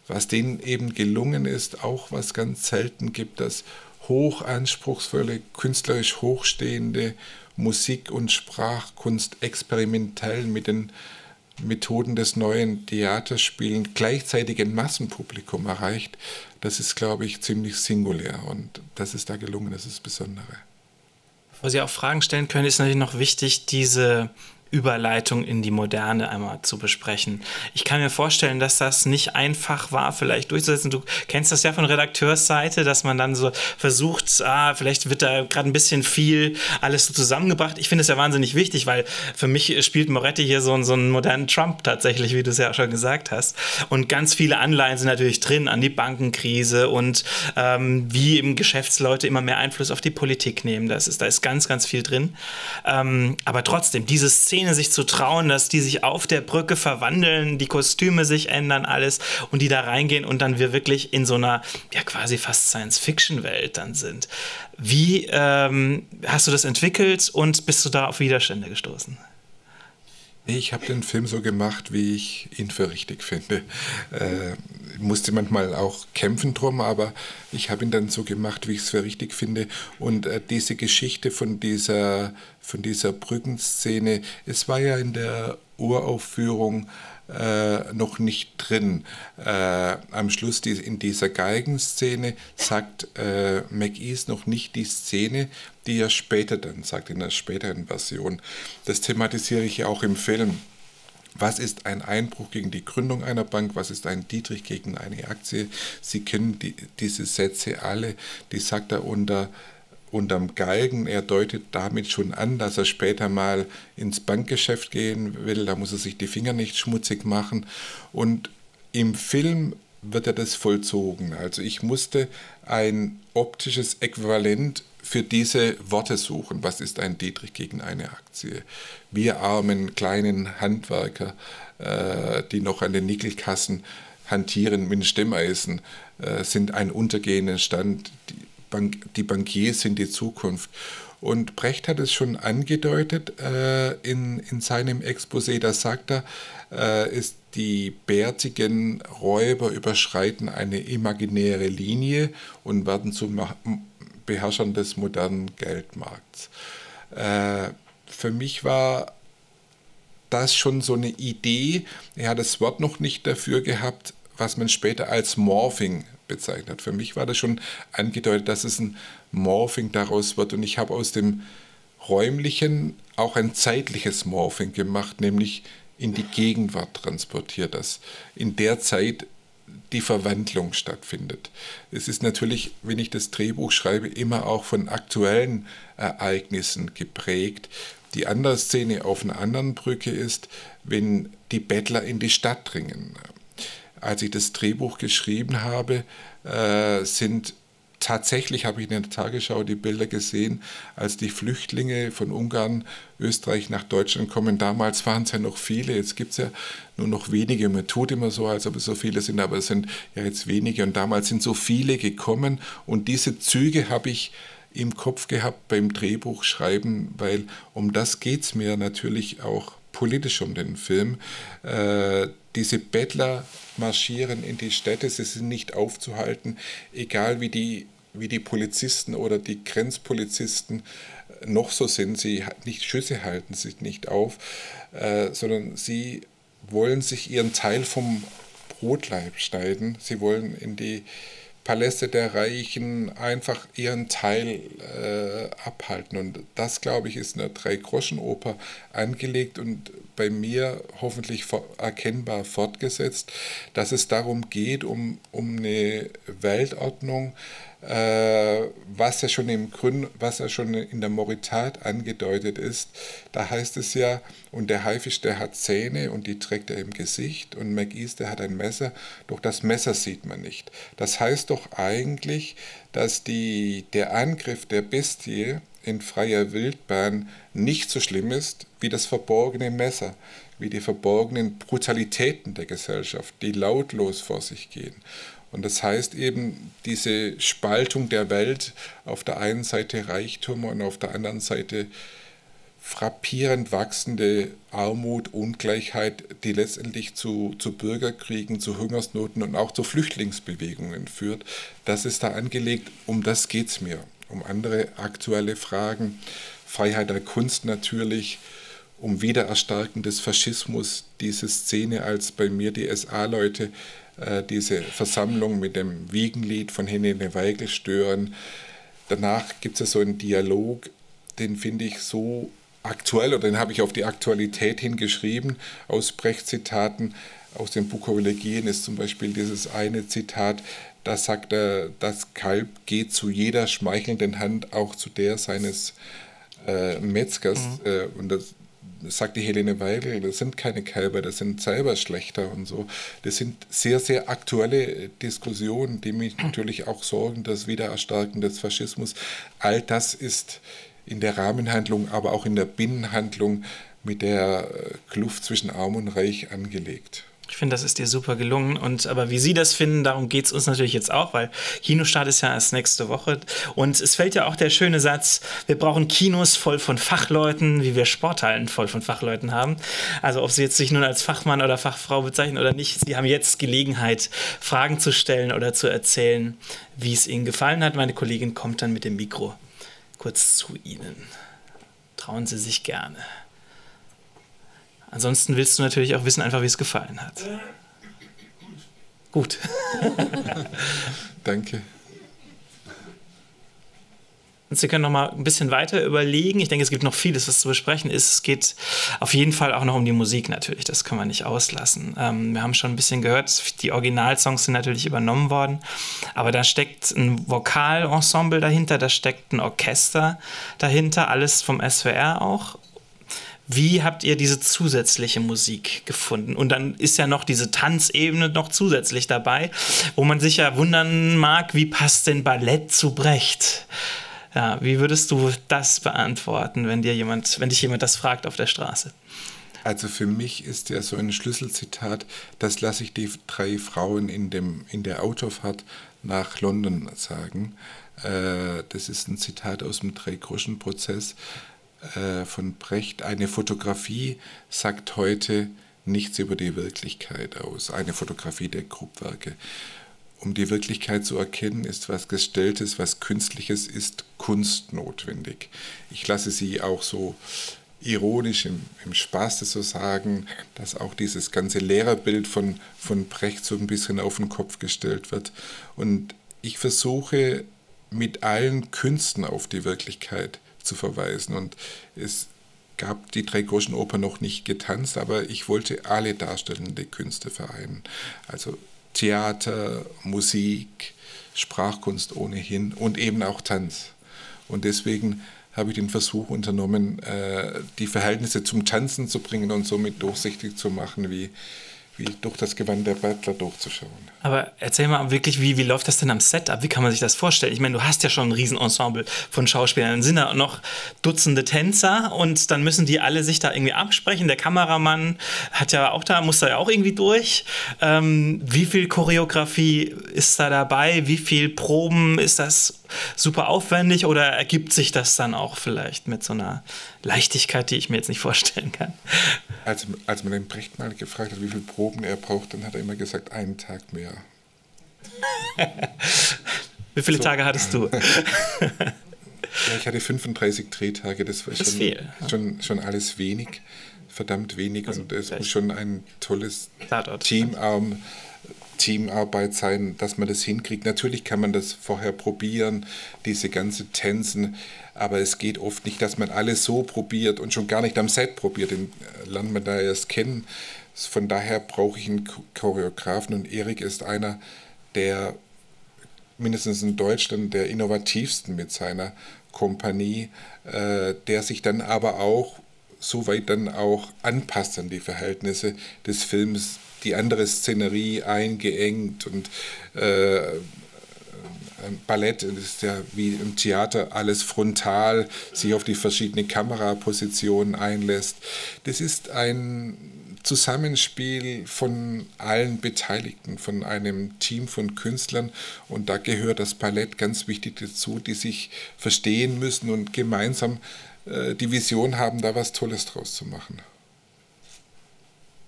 was denen eben gelungen ist, auch was ganz selten gibt, dass hochanspruchsvolle, künstlerisch hochstehende Musik- und Sprachkunst experimentell mit den Methoden des neuen Theaterspielen gleichzeitig ein Massenpublikum erreicht, das ist, glaube ich, ziemlich singulär und das ist da gelungen, das ist das Besondere. Bevor Sie auch Fragen stellen können, ist natürlich noch wichtig, diese Überleitung in die Moderne einmal zu besprechen. Ich kann mir vorstellen, dass das nicht einfach war, vielleicht durchzusetzen. Du kennst das ja von Redakteursseite, dass man dann so versucht, ah, vielleicht wird da gerade ein bisschen viel alles so zusammengebracht. Ich finde es ja wahnsinnig wichtig, weil für mich spielt Moretti hier so, so einen modernen Trump tatsächlich, wie du es ja auch schon gesagt hast. Und ganz viele Anleihen sind natürlich drin an die Bankenkrise und ähm, wie eben Geschäftsleute immer mehr Einfluss auf die Politik nehmen. Das ist, da ist ganz, ganz viel drin. Ähm, aber trotzdem, diese Szene, Szene sich zu trauen, dass die sich auf der Brücke verwandeln, die Kostüme sich ändern, alles und die da reingehen und dann wir wirklich in so einer, ja quasi fast Science-Fiction-Welt dann sind. Wie ähm, hast du das entwickelt und bist du da auf Widerstände gestoßen? Ich habe den Film so gemacht, wie ich ihn für richtig finde. Äh, musste manchmal auch kämpfen drum, aber ich habe ihn dann so gemacht, wie ich es für richtig finde. Und äh, diese Geschichte von dieser, von dieser Brückenszene, es war ja in der Uraufführung äh, noch nicht drin. Äh, am Schluss die, in dieser Geigenszene sagt äh, McEase noch nicht die Szene, die er später dann sagt, in der späteren Version. Das thematisiere ich ja auch im Film. Was ist ein Einbruch gegen die Gründung einer Bank? Was ist ein Dietrich gegen eine Aktie? Sie kennen die, diese Sätze alle. Die sagt er unter unterm Galgen. Er deutet damit schon an, dass er später mal ins Bankgeschäft gehen will. Da muss er sich die Finger nicht schmutzig machen. Und im Film wird er das vollzogen. Also ich musste ein optisches Äquivalent für diese Worte suchen. Was ist ein Dietrich gegen eine Aktie? Wir armen kleinen Handwerker, äh, die noch an den Nickelkassen hantieren mit Stemmeisen, äh, sind ein untergehender Stand. Die, Bank, die Bankiers sind die Zukunft. Und Brecht hat es schon angedeutet äh, in, in seinem Exposé, da sagt er, äh, ist die bärtigen Räuber überschreiten eine imaginäre Linie und werden zu Beherrschern des modernen Geldmarkts. Äh, für mich war das schon so eine Idee. Er hat das Wort noch nicht dafür gehabt, was man später als Morphing bezeichnet. Für mich war das schon angedeutet, dass es ein Morphing daraus wird. Und ich habe aus dem räumlichen auch ein zeitliches Morphing gemacht, nämlich in die Gegenwart transportiert, dass in der Zeit die Verwandlung stattfindet. Es ist natürlich, wenn ich das Drehbuch schreibe, immer auch von aktuellen Ereignissen geprägt. Die andere Szene auf einer anderen Brücke ist, wenn die Bettler in die Stadt dringen als ich das Drehbuch geschrieben habe, äh, sind tatsächlich, habe ich in der Tagesschau die Bilder gesehen, als die Flüchtlinge von Ungarn, Österreich nach Deutschland kommen. Damals waren es ja noch viele, jetzt gibt es ja nur noch wenige. Man tut immer so, als ob es so viele sind, aber es sind ja jetzt wenige. Und damals sind so viele gekommen und diese Züge habe ich im Kopf gehabt beim Drehbuch schreiben, weil um das geht es mir natürlich auch politisch um den Film. Äh, diese Bettler marschieren in die Städte, sie sind nicht aufzuhalten, egal wie die, wie die Polizisten oder die Grenzpolizisten noch so sind. Sie nicht Schüsse halten sich nicht auf, äh, sondern sie wollen sich ihren Teil vom Brotleib schneiden. Sie wollen in die Paläste der Reichen einfach ihren Teil äh, abhalten. Und das, glaube ich, ist eine Drei-Groschen-Oper angelegt und bei mir hoffentlich erkennbar fortgesetzt, dass es darum geht, um, um eine Weltordnung, äh, was, ja schon im Grund, was ja schon in der Moritat angedeutet ist. Da heißt es ja, und der Haifisch, der hat Zähne und die trägt er im Gesicht und McEase, der hat ein Messer, doch das Messer sieht man nicht. Das heißt doch eigentlich, dass die, der Angriff der Bestie in freier Wildbahn nicht so schlimm ist wie das verborgene Messer, wie die verborgenen Brutalitäten der Gesellschaft, die lautlos vor sich gehen. Und das heißt eben, diese Spaltung der Welt, auf der einen Seite Reichtum und auf der anderen Seite frappierend wachsende Armut, Ungleichheit, die letztendlich zu, zu Bürgerkriegen, zu Hungersnoten und auch zu Flüchtlingsbewegungen führt. Das ist da angelegt, um das geht es mir. Um andere aktuelle Fragen, Freiheit der Kunst natürlich, um Wiedererstarken des Faschismus, diese Szene, als bei mir die SA-Leute äh, diese Versammlung mit dem Wiegenlied von Helene Weigel stören. Danach gibt es so einen Dialog, den finde ich so aktuell, oder den habe ich auf die Aktualität hingeschrieben, aus Brecht-Zitaten. Aus den Bukolegien ist zum Beispiel dieses eine Zitat, da sagt er, das Kalb geht zu jeder schmeichelnden Hand, auch zu der seines äh, Metzgers. Mhm. Äh, und das, sagt die Helene Weigel, das sind keine Kälber, das sind selber schlechter und so. Das sind sehr, sehr aktuelle Diskussionen, die mich natürlich auch sorgen, das Wiedererstarken des Faschismus. All das ist in der Rahmenhandlung, aber auch in der Binnenhandlung mit der Kluft zwischen Arm und Reich angelegt. Ich finde, das ist dir super gelungen. Und aber wie Sie das finden, darum geht es uns natürlich jetzt auch, weil Kinostart ist ja erst nächste Woche. Und es fällt ja auch der schöne Satz, wir brauchen Kinos voll von Fachleuten, wie wir Sporthallen voll von Fachleuten haben. Also ob Sie jetzt sich nun als Fachmann oder Fachfrau bezeichnen oder nicht, Sie haben jetzt Gelegenheit, Fragen zu stellen oder zu erzählen, wie es Ihnen gefallen hat. Meine Kollegin kommt dann mit dem Mikro kurz zu Ihnen. Trauen Sie sich gerne. Ansonsten willst du natürlich auch wissen, einfach wie es gefallen hat. Gut. *laughs* Danke. Und Sie können noch mal ein bisschen weiter überlegen. Ich denke, es gibt noch vieles, was zu besprechen ist. Es geht auf jeden Fall auch noch um die Musik natürlich. Das kann man nicht auslassen. Ähm, wir haben schon ein bisschen gehört, die Originalsongs sind natürlich übernommen worden. Aber da steckt ein Vokalensemble dahinter, da steckt ein Orchester dahinter, alles vom SWR auch. Wie habt ihr diese zusätzliche Musik gefunden? Und dann ist ja noch diese Tanzebene noch zusätzlich dabei, wo man sich ja wundern mag, wie passt denn Ballett zu Brecht? Ja, wie würdest du das beantworten, wenn dir jemand, wenn dich jemand das fragt auf der Straße? Also für mich ist ja so ein Schlüsselzitat, das lasse ich die drei Frauen in, dem, in der Autofahrt nach London sagen. Äh, das ist ein Zitat aus dem Drei-Groschen-Prozess. Äh, von Brecht, eine Fotografie sagt heute nichts über die Wirklichkeit aus, eine Fotografie der Gruppwerke. Um die Wirklichkeit zu erkennen, ist was Gestelltes, was Künstliches, ist Kunst notwendig. Ich lasse sie auch so ironisch im, im Spaß das so sagen, dass auch dieses ganze Lehrerbild von, von Brecht so ein bisschen auf den Kopf gestellt wird. Und ich versuche mit allen Künsten auf die Wirklichkeit zu verweisen. Und es gab die drei großen Oper noch nicht getanzt, aber ich wollte alle darstellende Künste vereinen. Also Theater, Musik, Sprachkunst ohnehin und eben auch Tanz. Und deswegen habe ich den Versuch unternommen, äh, die Verhältnisse zum Tanzen zu bringen und somit durchsichtig zu machen, wie, wie durch das Gewand der Butler durchzuschauen. Aber erzähl mal wirklich, wie, wie läuft das denn am Set ab? Wie kann man sich das vorstellen? Ich meine, du hast ja schon ein Riesenensemble von Schauspielern. Dann sind da noch Dutzende Tänzer und dann müssen die alle sich da irgendwie absprechen. Der Kameramann hat ja auch da, muss da ja auch irgendwie durch. Ähm, wie viel Choreografie ist da dabei? Wie viel Proben ist das super aufwendig oder ergibt sich das dann auch vielleicht mit so einer Leichtigkeit, die ich mir jetzt nicht vorstellen kann? Als, als man den Brecht mal gefragt hat, wie viele Proben er braucht, dann hat er immer gesagt, einen Tag mehr. *laughs* Wie viele so. Tage hattest du? *laughs* ja, ich hatte 35 Drehtage, das war das schon, viel, schon, schon alles wenig, verdammt wenig also und es muss schon ein tolles Teamarm. Teamarbeit sein, dass man das hinkriegt. Natürlich kann man das vorher probieren, diese ganze Tänzen, aber es geht oft nicht, dass man alles so probiert und schon gar nicht am Set probiert, den lernt man da erst kennen. Von daher brauche ich einen Choreografen und Erik ist einer, der mindestens in Deutschland der innovativsten mit seiner Kompanie, äh, der sich dann aber auch so weit dann auch anpasst an die Verhältnisse des Films, die andere Szenerie eingeengt und äh, Ballett ist ja wie im Theater alles frontal, sich auf die verschiedenen Kamerapositionen einlässt. Das ist ein Zusammenspiel von allen Beteiligten, von einem Team von Künstlern und da gehört das Ballett ganz wichtig dazu, die sich verstehen müssen und gemeinsam äh, die Vision haben, da was Tolles draus zu machen.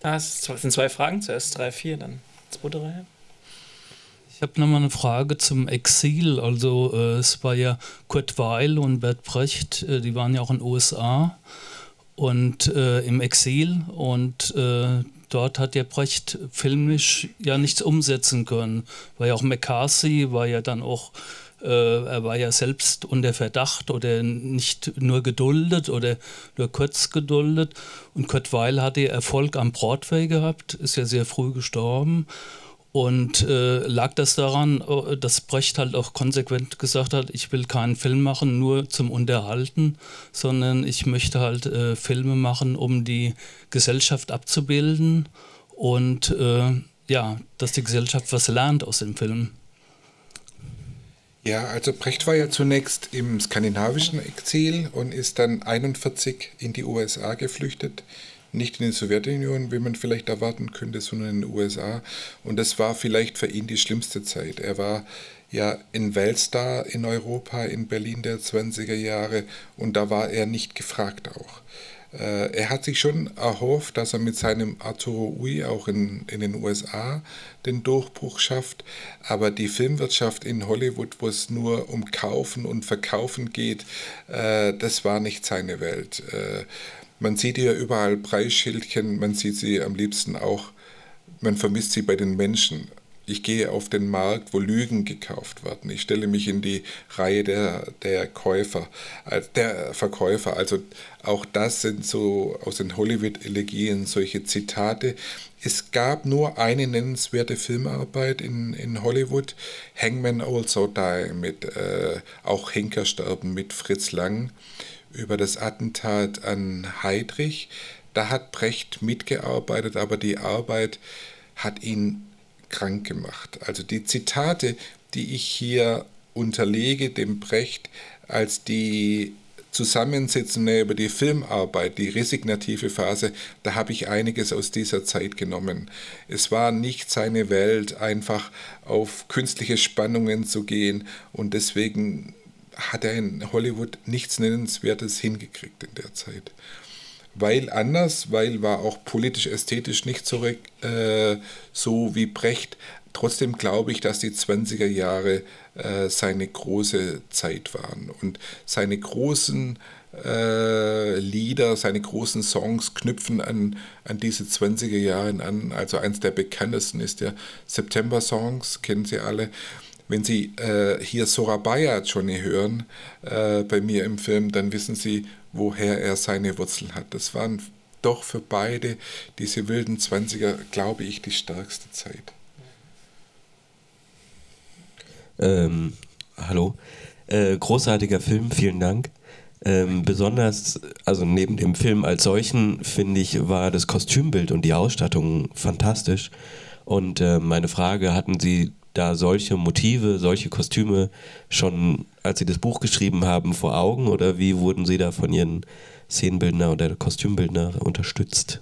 Das sind zwei Fragen, zuerst drei, vier, dann zweite Reihe. Ich habe nochmal eine Frage zum Exil. Also äh, es war ja Kurt Weil und Bert Brecht, äh, die waren ja auch in den USA und äh, im Exil und äh, dort hat der Brecht filmisch ja nichts umsetzen können, weil ja auch McCarthy war ja dann auch äh, er war ja selbst unter Verdacht oder nicht nur geduldet oder nur kurz geduldet. Und Kurt Weil hatte Erfolg am Broadway gehabt, ist ja sehr früh gestorben. Und äh, lag das daran, äh, dass Brecht halt auch konsequent gesagt hat, ich will keinen Film machen nur zum Unterhalten, sondern ich möchte halt äh, Filme machen, um die Gesellschaft abzubilden und äh, ja, dass die Gesellschaft was lernt aus dem Film. Ja, also Brecht war ja zunächst im skandinavischen Exil und ist dann 1941 in die USA geflüchtet nicht in der Sowjetunion, wie man vielleicht erwarten könnte, sondern in den USA. Und das war vielleicht für ihn die schlimmste Zeit. Er war ja ein Weltstar in Europa, in Berlin der 20er Jahre und da war er nicht gefragt auch. Äh, er hat sich schon erhofft, dass er mit seinem Arturo Ui auch in, in den USA den Durchbruch schafft, aber die Filmwirtschaft in Hollywood, wo es nur um Kaufen und Verkaufen geht, äh, das war nicht seine Welt. Äh, man sieht hier überall Preisschildchen, man sieht sie am liebsten auch, man vermisst sie bei den Menschen. Ich gehe auf den Markt, wo Lügen gekauft werden. Ich stelle mich in die Reihe der, der Käufer, der Verkäufer. Also auch das sind so aus den Hollywood-Elegien solche Zitate. Es gab nur eine nennenswerte Filmarbeit in, in Hollywood, Hangman Also Die, mit äh, auch Henkersterben mit Fritz Lang über das Attentat an Heydrich. Da hat Brecht mitgearbeitet, aber die Arbeit hat ihn krank gemacht. Also die Zitate, die ich hier unterlege dem Brecht als die Zusammensetzung über die Filmarbeit, die resignative Phase, da habe ich einiges aus dieser Zeit genommen. Es war nicht seine Welt, einfach auf künstliche Spannungen zu gehen und deswegen hat er in Hollywood nichts Nennenswertes hingekriegt in der Zeit weil anders, weil war auch politisch-ästhetisch nicht so, äh, so wie Brecht. Trotzdem glaube ich, dass die 20er Jahre äh, seine große Zeit waren und seine großen äh, Lieder, seine großen Songs knüpfen an, an diese 20er Jahre an. Also eins der bekanntesten ist der September Songs, kennen Sie alle. Wenn Sie äh, hier Sorabaya Johnny hören äh, bei mir im Film, dann wissen Sie, woher er seine Wurzeln hat. Das waren doch für beide diese wilden Zwanziger, glaube ich, die stärkste Zeit. Ähm, hallo. Äh, großartiger Film, vielen Dank. Ähm, besonders, also neben dem Film als solchen, finde ich, war das Kostümbild und die Ausstattung fantastisch. Und äh, meine Frage, hatten Sie da solche Motive, solche Kostüme schon, als Sie das Buch geschrieben haben, vor Augen oder wie wurden Sie da von Ihren Szenenbildner oder Kostümbildner unterstützt?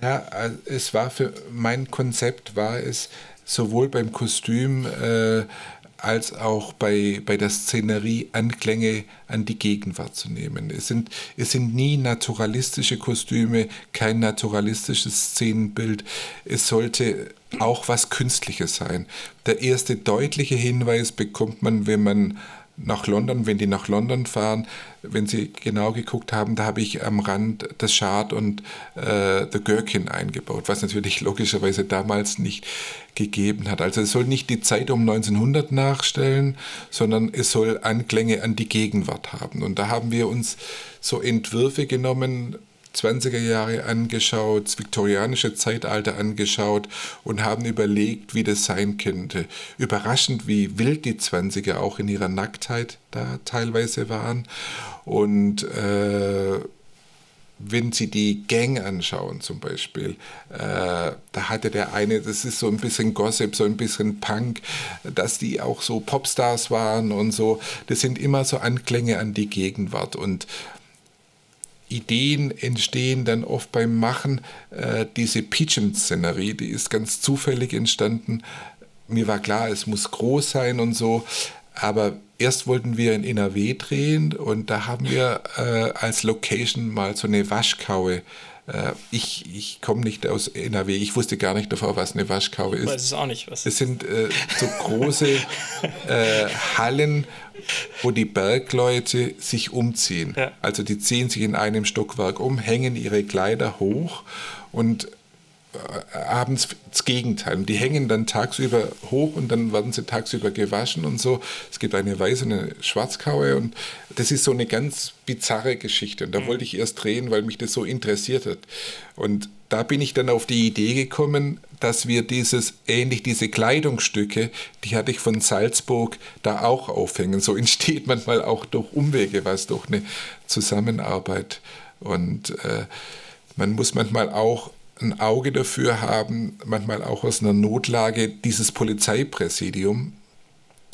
Ja, es war für mein Konzept war es sowohl beim Kostüm äh, als auch bei, bei der Szenerie Anklänge an die Gegenwart zu nehmen. Es sind, es sind nie naturalistische Kostüme, kein naturalistisches Szenenbild. Es sollte auch was Künstliches sein. Der erste deutliche Hinweis bekommt man, wenn man nach London, wenn die nach London fahren, wenn Sie genau geguckt haben, da habe ich am Rand das Schad und äh, The Gherkin eingebaut, was natürlich *laughs* logischerweise damals nicht gegeben hat. Also es soll nicht die Zeit um 1900 nachstellen, sondern es soll Anklänge an die Gegenwart haben. Und da haben wir uns so Entwürfe genommen, 20er Jahre angeschaut, das viktorianische Zeitalter angeschaut und haben überlegt, wie das sein könnte. Überraschend, wie wild die 20er auch in ihrer Nacktheit da teilweise waren. Und äh, wenn Sie die Gang anschauen zum Beispiel, äh, da hatte der eine, das ist so ein bisschen Gossip, so ein bisschen Punk, dass die auch so Popstars waren und so. Das sind immer so Anklänge an die Gegenwart und Ideen entstehen dann oft beim Machen. Äh, diese Pigeon-Szenerie, die ist ganz zufällig entstanden. Mir war klar, es muss groß sein und so, aber erst wollten wir in NRW drehen und da haben wir äh, als Location mal so eine Waschkaue äh, ich, ich komme nicht aus NRW, ich wusste gar nicht davor, was eine Waschkaue ist. Ich weiß es auch nicht, was. Es sind äh, so große äh, Hallen, wo die Bergleute sich umziehen. Ja. Also die ziehen sich in einem Stockwerk um, hängen ihre Kleider hoch und äh, abends das Gegenteil. Und die hängen dann tagsüber hoch und dann werden sie tagsüber gewaschen und so. Es gibt eine weiße und eine schwarzkaue und das ist so eine ganz bizarre Geschichte. Und da mhm. wollte ich erst drehen, weil mich das so interessiert hat. Und da bin ich dann auf die Idee gekommen, dass wir dieses, ähnlich diese Kleidungsstücke, die hatte ich von Salzburg, da auch aufhängen. So *laughs* entsteht manchmal auch durch Umwege was, durch eine Zusammenarbeit. Und äh, man muss manchmal auch ein Auge dafür haben, manchmal auch aus einer Notlage, dieses Polizeipräsidium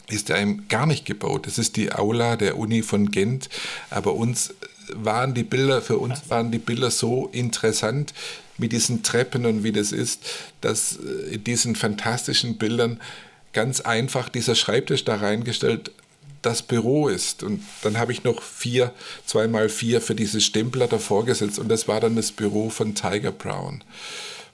ist einem gar nicht gebaut. Das ist die Aula der Uni von Gent, aber uns waren die Bilder, für uns waren die Bilder so interessant mit diesen Treppen und wie das ist, dass äh, in diesen fantastischen Bildern ganz einfach dieser Schreibtisch da reingestellt das Büro ist. Und dann habe ich noch vier, zweimal vier für diese Stempler davor gesetzt und das war dann das Büro von Tiger Brown.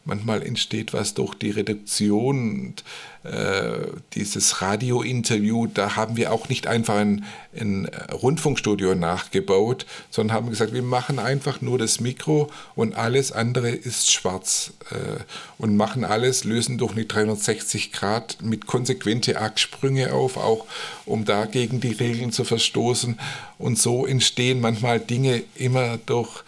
Manchmal entsteht was durch die Reduktion. Und, äh, dieses Radiointerview, da haben wir auch nicht einfach ein, ein Rundfunkstudio nachgebaut, sondern haben gesagt, wir machen einfach nur das Mikro und alles andere ist schwarz äh, und machen alles, lösen durch eine 360 Grad mit konsequente Aktsprünge auf, auch um da gegen die Regeln zu verstoßen. Und so entstehen manchmal Dinge immer durch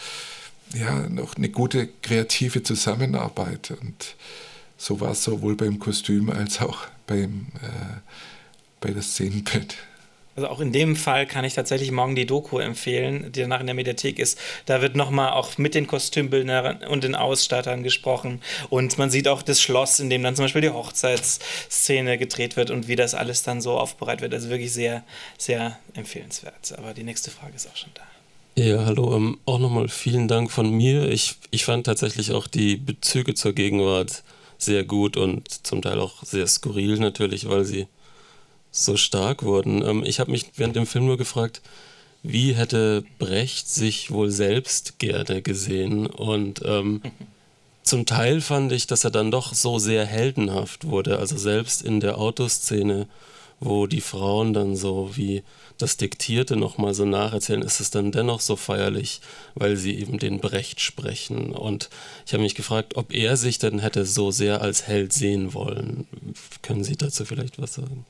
ja, noch eine gute kreative Zusammenarbeit. Und so war es sowohl beim Kostüm als auch beim, äh, bei der Szenenbild. Also auch in dem Fall kann ich tatsächlich morgen die Doku empfehlen, die danach in der Mediathek ist. Da wird nochmal auch mit den Kostümbildnern und den Ausstattern gesprochen. Und man sieht auch das Schloss, in dem dann zum Beispiel die Hochzeitsszene gedreht wird und wie das alles dann so aufbereitet wird. Also wirklich sehr, sehr empfehlenswert. Aber die nächste Frage ist auch schon da. Ja, hallo. Ähm, auch nochmal vielen Dank von mir. Ich, ich fand tatsächlich auch die Bezüge zur Gegenwart sehr gut und zum Teil auch sehr skurril natürlich, weil sie so stark wurden. Ähm, ich habe mich während dem Film nur gefragt, wie hätte Brecht sich wohl selbst gerne gesehen? Und ähm, *laughs* zum Teil fand ich, dass er dann doch so sehr heldenhaft wurde. Also selbst in der Autoszene, wo die Frauen dann so wie das Diktierte nochmal so nacherzählen, ist es dann dennoch so feierlich, weil sie eben den Brecht sprechen. Und ich habe mich gefragt, ob er sich denn hätte so sehr als Held sehen wollen. Können Sie dazu vielleicht was sagen?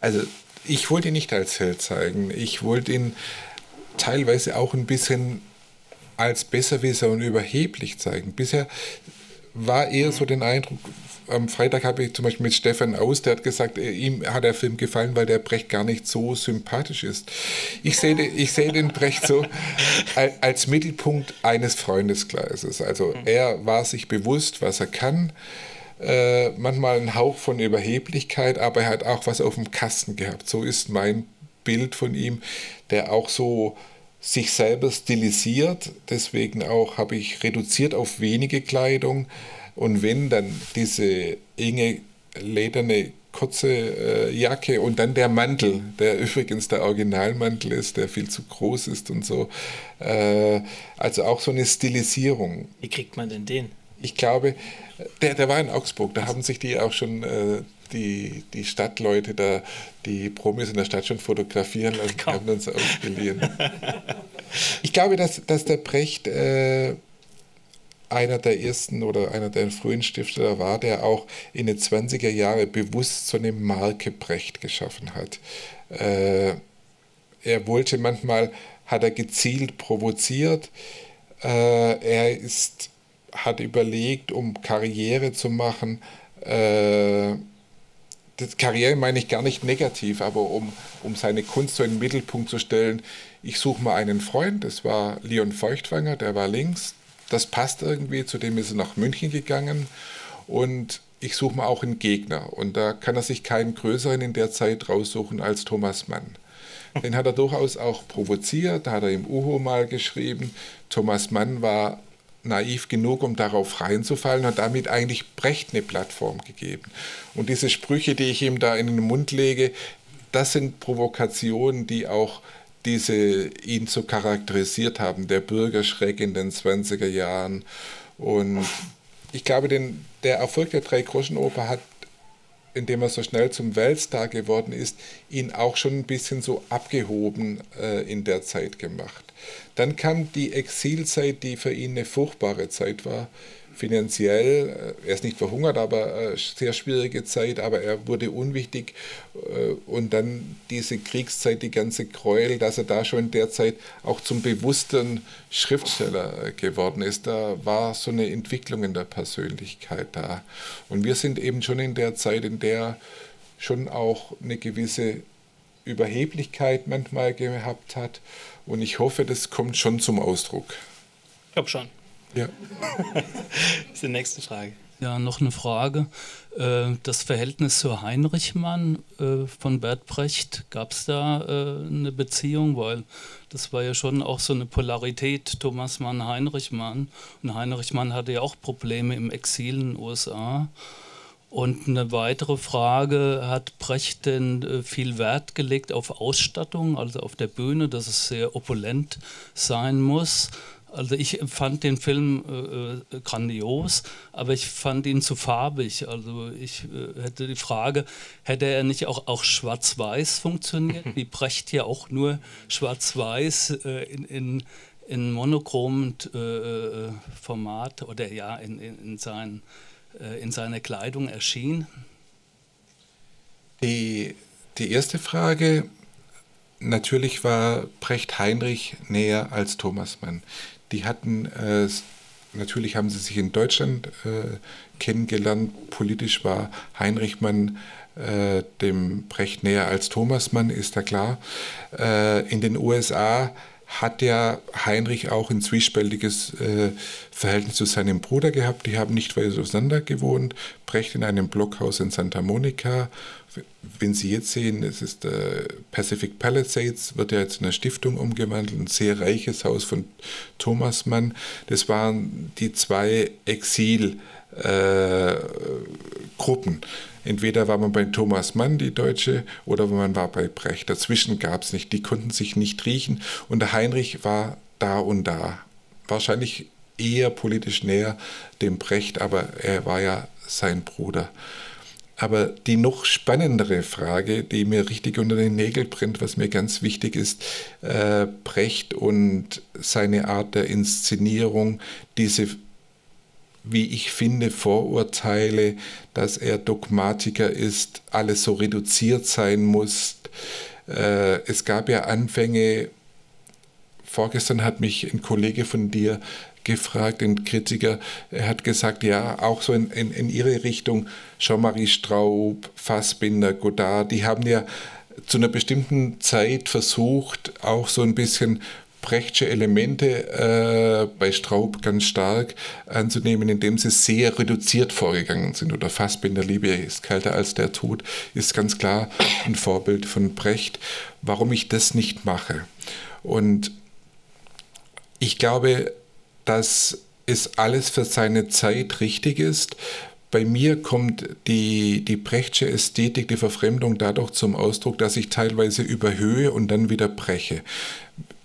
Also ich wollte ihn nicht als Held zeigen. Ich wollte ihn teilweise auch ein bisschen als Besserwisser und überheblich zeigen. Bisher war eher so den Eindruck, am Freitag habe ich zum Beispiel mit Stefan Aus, der hat gesagt, äh, ihm hat der Film gefallen, weil der Brecht gar nicht so sympathisch ist. Ich sehe, ich sehe den Brecht so als Mittelpunkt eines Freundeskreises. Also er war sich bewusst, was er kann. Äh, manchmal ein Hauch von Überheblichkeit, aber er hat auch was auf dem Kasten gehabt. So ist mein Bild von ihm, der auch so sich selber stilisiert. Deswegen auch habe ich reduziert auf wenige Kleidung und wenn dann diese enge lederne kurze äh, Jacke und dann der Mantel, der übrigens der Originalmantel ist, der viel zu groß ist und so. Äh, also auch so eine Stilisierung. Wie kriegt man denn den? Ich glaube, der, der war in Augsburg, da haben sich die auch schon äh, die, die Stadtleute, da, die Promis in der Stadt schon fotografieren lassen, Komm. haben uns ausgeliehen. ich glaube, dass, dass der Brecht äh, einer der ersten oder einer der frühen Stifter war, der auch in den 20er Jahren bewusst so eine Marke Brecht geschaffen hat. Äh, er wollte manchmal, hat er gezielt provoziert, äh, er ist, hat überlegt, um Karriere zu machen, äh, das Karriere meine ich gar nicht negativ, aber um, um seine Kunst so in den Mittelpunkt zu stellen, ich suche mal einen Freund, das war Leon Feuchtwanger, der war links, das passt irgendwie, zudem ist er nach München gegangen und ich suche mal auch einen Gegner. Und da kann er sich keinen größeren in der Zeit raussuchen als Thomas Mann. Den hat er durchaus auch provoziert, da hat er im Uho mal geschrieben. Thomas Mann war naiv genug, um darauf reinzufallen und damit eigentlich Brecht eine Plattform gegeben. Und diese Sprüche, die ich ihm da in den Mund lege, das sind Provokationen, die auch diese ihn so charakterisiert haben, der Bürgerschreck in den 20er Jahren. Und ich glaube, den, der Erfolg der Drei-Groschen-Oper hat, indem er so schnell zum Weltstar geworden ist, ihn auch schon ein bisschen so abgehoben äh, in der Zeit gemacht. Dann kam die Exilzeit, die für ihn eine furchtbare Zeit war finanziell, äh, er ist nicht verhungert, aber äh, sehr schwierige Zeit, aber er wurde unwichtig äh, und dann diese Kriegszeit, die ganze Gräuel, dass er da schon in der Zeit auch zum bewussten Schriftsteller geworden ist, da war so eine Entwicklung in der Persönlichkeit da. Und wir sind eben schon in der Zeit, in der schon auch eine gewisse Überheblichkeit manchmal gehabt hat und ich hoffe, das kommt schon zum Ausdruck. Ich glaube schon. Ja. das *laughs* ist die nächste Frage. Ja, noch eine Frage. Äh, das Verhältnis zu Heinrich Mann äh, von Bert Brecht, gab es da äh, eine Beziehung? Weil das war ja schon auch so eine Polarität, Thomas Mann, Heinrich Mann. Und Heinrich Mann hatte ja auch Probleme im Exil in den USA. Und eine weitere Frage, hat Brecht denn viel Wert gelegt auf Ausstattung, also auf der Bühne, dass es sehr opulent sein muss? Also ich fand den Film äh, äh, grandios, aber ich fand ihn zu farbig. Also ich äh, hätte die Frage, hätte er nicht auch, auch schwarz-weiß funktioniert, *laughs* wie Brecht ja auch nur schwarz-weiß äh, in, in, in monochrom äh, äh, Format oder ja in, in, in, sein, in seiner Kleidung erschien? Die, die erste Frage, natürlich war Brecht Heinrich näher als Thomas Mann. Die hatten, äh, natürlich haben sie sich in Deutschland äh, kennengelernt. Politisch war Heinrich Mann äh, dem Brecht näher als Thomas Mann, ist da klar. Äh, in den USA hat ja Heinrich auch ein zwiespältiges äh, Verhältnis zu seinem Bruder gehabt. Die haben nicht weit auseinander gewohnt. Brecht in einem Blockhaus in Santa Monica wenn Sie jetzt sehen, es ist äh, Pacific Palisades, wird ja jetzt in eine Stiftung umgewandelt, ein sehr reiches Haus von Thomas Mann. Das waren die zwei Exilgruppen. Äh, Entweder war man bei Thomas Mann, die Deutsche, oder man war bei Brecht. Dazwischen gab es nicht. Die konnten sich nicht riechen. Und der Heinrich war da und da. Wahrscheinlich eher politisch näher dem Brecht, aber er war ja sein Bruder. Aber die noch spannendere Frage, die mir richtig unter den Nägeln brennt, was mir ganz wichtig ist, äh, Brecht und seine Art der Inszenierung, diese, wie ich finde, Vorurteile, dass er Dogmatiker ist, alles so reduziert sein muss. Äh, es gab ja Anfänge, vorgestern hat mich ein Kollege von dir gefragt, ein Kritiker, er hat gesagt, ja, auch so in, in, in ihre Richtung, Jean-Marie Straub, Fassbinder, Godard, die haben ja zu einer bestimmten Zeit versucht, auch so ein bisschen Brechtsche Elemente äh, bei Straub ganz stark anzunehmen, indem sie sehr reduziert vorgegangen sind. Oder Fassbinder, Liebe ist kälter als der Tod, ist ganz klar ein Vorbild von Brecht. Warum ich das nicht mache? Und ich glaube, dass es alles für seine Zeit richtig ist. Bei mir kommt die, die Brechtsche Ästhetik, die Verfremdung dadurch zum Ausdruck, dass ich teilweise überhöhe und dann wieder breche.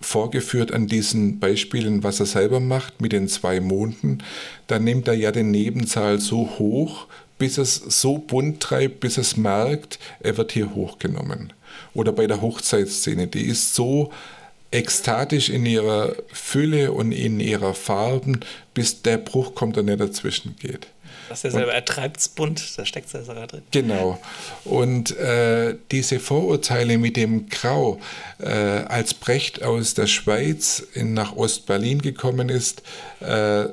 Vorgeführt an diesen Beispielen, was er selber macht mit den zwei Monden, da nimmt er ja den Nebensaal so hoch, bis es so bunt treibt, bis es merkt, er wird hier hochgenommen. Oder bei der Hochzeitsszene, die ist so ekstatisch in ihrer Fülle und in ihrer Farben, bis der Bruch kommt und er dazwischen geht. Was er selber, er treibt es bunt, da steckt es sogar drin. Genau. Und äh, diese Vorurteile mit dem Grau, äh, als Brecht aus der Schweiz in, nach Ostberlin gekommen ist, äh,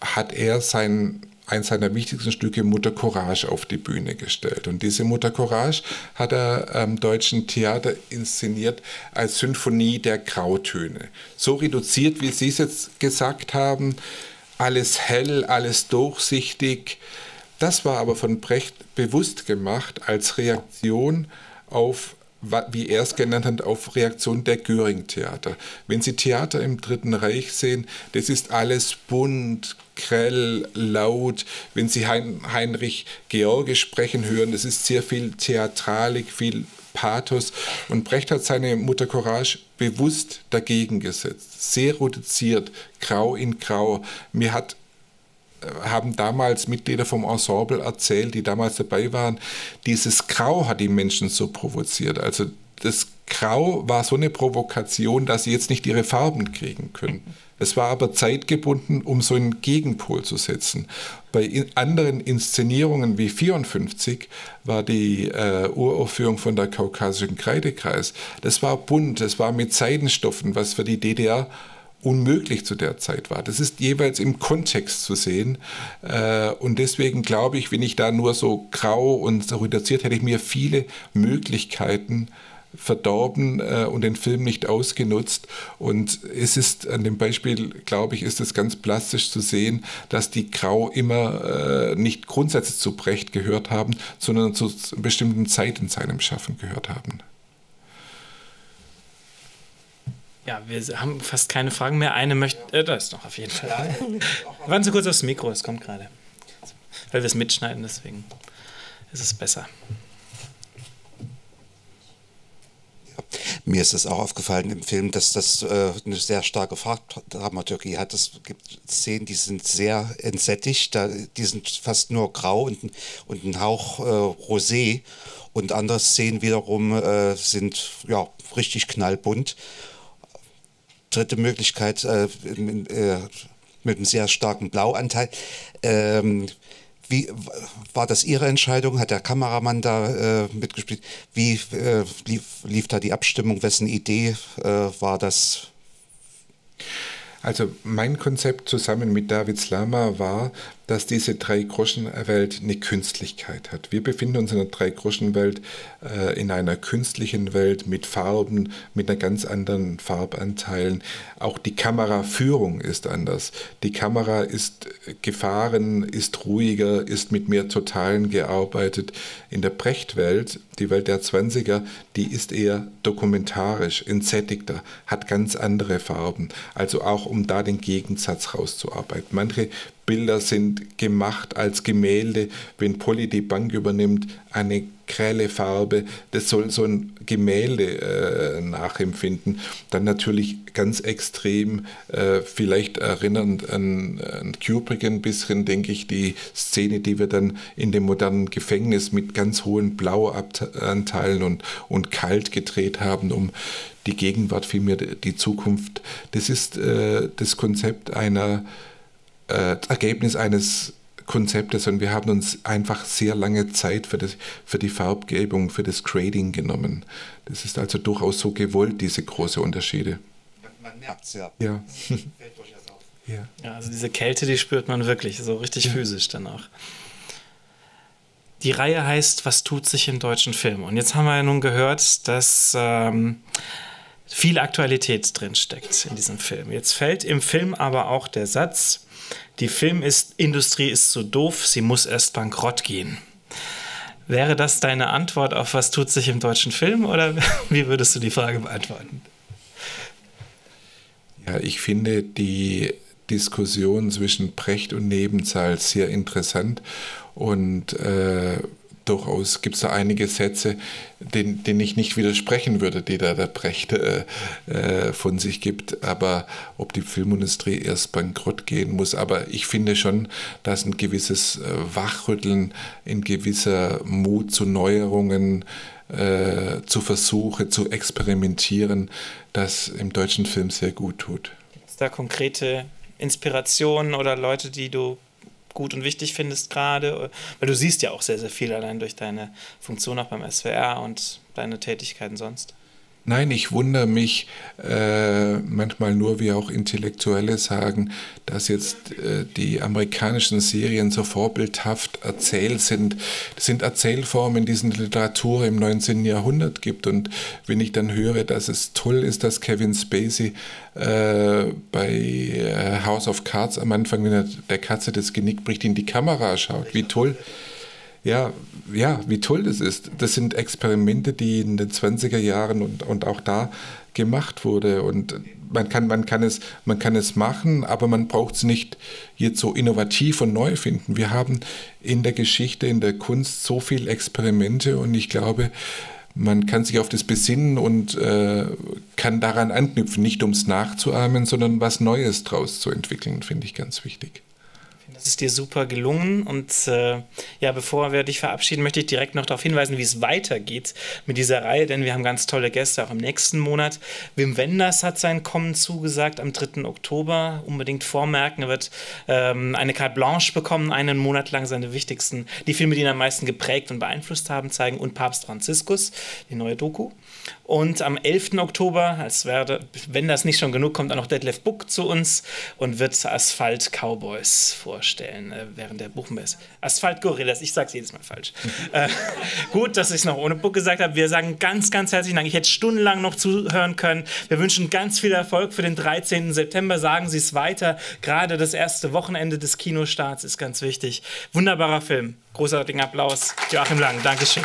hat er sein eins seiner wichtigsten Stücke Mutter Courage auf die Bühne gestellt. Und diese Mutter Courage hat er am Deutschen Theater inszeniert als Symphonie der Grautöne. So reduziert, wie Sie es jetzt gesagt haben, alles hell, alles durchsichtig. Das war aber von Brecht bewusst gemacht als Reaktion auf wie er es genannt hat, auf Reaktion der Göring-Theater. Wenn Sie Theater im Dritten Reich sehen, das ist alles bunt, grell, laut. Wenn Sie hein Heinrich George sprechen hören, das ist sehr viel Theatralik, viel Pathos. Und Brecht hat seine Mutter Courage bewusst dagegen gesetzt. Sehr reduziert, grau in grau. Mir hat haben damals Mitglieder vom Ensemble erzählt, die damals dabei waren, dieses Grau hat die Menschen so provoziert. Also das Grau war so eine Provokation, dass sie jetzt nicht ihre Farben kriegen können. Es war aber zeitgebunden, um so einen Gegenpol zu setzen. Bei anderen Inszenierungen wie 54 war die äh, Uraufführung von der Kaukasischen Kreidekreis. Das war bunt, das war mit Seidenstoffen, was für die DDR unmöglich zu der Zeit war. Das ist jeweils im Kontext zu sehen. Äh, und deswegen glaube ich, wenn ich da nur so grau und so reduziert, hätte ich mir viele Möglichkeiten verdorben äh, und den Film nicht ausgenutzt. Und es ist an dem Beispiel, glaube ich, ist es ganz plastisch zu sehen, dass die Grau immer äh, nicht grundsätzlich zu Brecht gehört haben, sondern zu bestimmten Zeit in seinem Schaffen gehört haben. Ja, wir haben fast keine Fragen mehr. Eine möchte, äh, da ist noch auf jeden Fall. Warten Sie kurz aufs Mikro, es kommt gerade. Weil wir es mitschneiden, deswegen ist es besser. Mir ist es auch aufgefallen im Film, dass das äh, eine sehr starke Farbdramaturgie hat. Es gibt Szenen, die sind sehr entsättigt, da, die sind fast nur grau und, und ein Hauch äh, rosé. Und andere Szenen wiederum äh, sind ja, richtig knallbunt. Dritte Möglichkeit äh, äh, mit einem sehr starken Blauanteil. Ähm, wie war das Ihre Entscheidung? Hat der Kameramann da äh, mitgespielt? Wie äh, lief, lief, da die Abstimmung? Wessen Idee äh, war das? Also mein Konzept zusammen mit David Slama war, dass diese Drei-Groschen-Welt eine Künstlichkeit hat. Wir befinden uns in einer Drei-Groschen-Welt, äh, in einer künstlichen Welt mit Farben, mit einer ganz anderen Farbanteilen. Auch die Kameraführung ist anders. Die Kamera ist gefahren, ist ruhiger, ist mit mehr Totalen gearbeitet. In der Brecht-Welt, die Welt der 20er, die ist eher dokumentarisch, entsättigter, hat ganz andere Farben. Also auch um da den Gegensatz rauszuarbeiten. Manche Bilder sind gemacht als Gemälde. Wenn Polly die Bank übernimmt, eine grelle Farbe, das soll so ein Gemälde äh, nachempfinden. Dann natürlich ganz extrem, äh, vielleicht erinnernd an, an Kubrick ein bisschen, denke ich, die Szene, die wir dann in dem modernen Gefängnis mit ganz hohen Blauanteilen und, und kalt gedreht haben, um die Gegenwart, vielmehr die Zukunft. Das ist äh, das Konzept einer äh, Ergebnis eines Konzeptes und wir haben uns einfach sehr lange Zeit für, das, für die Farbgebung, für das Grading genommen. Das ist also durchaus so gewollt, diese großen Unterschiede. Man merkt es ja. Ja. ja. ja. Also diese Kälte, die spürt man wirklich, so richtig ja. physisch dann auch. Die Reihe heißt Was tut sich im deutschen Film? Und jetzt haben wir ja nun gehört, dass ähm, viel Aktualität drin steckt in diesem Film. Jetzt fällt im Film aber auch der Satz, die Filmindustrie ist so doof, sie muss erst bankrott gehen. Wäre das deine Antwort auf was tut sich im deutschen Film oder *laughs* wie würdest du die Frage beantworten? Ja, ich finde die Diskussion zwischen Brecht und Nebenzahl sehr interessant und äh, durchaus gibt es da einige Sätze, denen, denen, ich nicht widersprechen würde, die da der Brecht äh, äh, von sich gibt. Aber ob die Filmindustrie erst bankrott gehen muss. Aber ich finde schon, dass ein gewisses äh, Wachrütteln, ein gewisser Mut zu Neuerungen, äh, zu Versuche, zu experimentieren, das im deutschen Film sehr gut tut. Es da konkrete Inspirationen oder Leute, die du gut und wichtig findest gerade? Weil du siehst ja auch sehr, sehr viel allein durch deine Funktion auch beim SWR und deine Tätigkeiten sonst. Nein, ich wundere mich äh, manchmal nur, wie auch Intellektuelle sagen, dass jetzt äh, die amerikanischen Serien so vorbildhaft erzählt sind. Das sind Erzählformen, die es in der Literatur im 19. Jahrhundert gibt. Und wenn ich dann höre, dass es toll ist, dass Kevin Spacey äh, bei äh, House of Cards am Anfang, wenn er der Katze das Genick bricht, in die Kamera schaut, wie toll ja, ja, wie toll das ist. Das sind Experimente, die in den 20er Jahren und, und auch da gemacht wurde. Und man kann, man, kann es, man kann es machen, aber man braucht es nicht jetzt so innovativ und neu finden. Wir haben in der Geschichte, in der Kunst so viele Experimente und ich glaube, man kann sich auf das besinnen und äh, kann daran anknüpfen, nicht um es nachzuahmen, sondern was Neues draus zu entwickeln, finde ich ganz wichtig. Das ist dir super gelungen. Und äh, ja, bevor wir dich verabschieden, möchte ich direkt noch darauf hinweisen, wie es weitergeht mit dieser Reihe, denn wir haben ganz tolle Gäste auch im nächsten Monat. Wim Wenders hat sein Kommen zugesagt am 3. Oktober. Unbedingt vormerken. Er wird ähm, eine Carte Blanche bekommen, einen Monat lang seine wichtigsten, die Filme, die ihn am meisten geprägt und beeinflusst haben, zeigen und Papst Franziskus, die neue Doku. Und am 11. Oktober, als werde, wenn das nicht schon genug kommt, auch noch Detlef Buck zu uns und wird Asphalt Cowboys vorstellen äh, während der Buchmesse. Asphalt Gorillas, ich sage es jedes Mal falsch. *laughs* äh, gut, dass ich es noch ohne Buck gesagt habe. Wir sagen ganz, ganz herzlichen Dank. Ich hätte stundenlang noch zuhören können. Wir wünschen ganz viel Erfolg für den 13. September. Sagen Sie es weiter. Gerade das erste Wochenende des Kinostarts ist ganz wichtig. Wunderbarer Film. Großartigen Applaus. Joachim Lang. Dankeschön.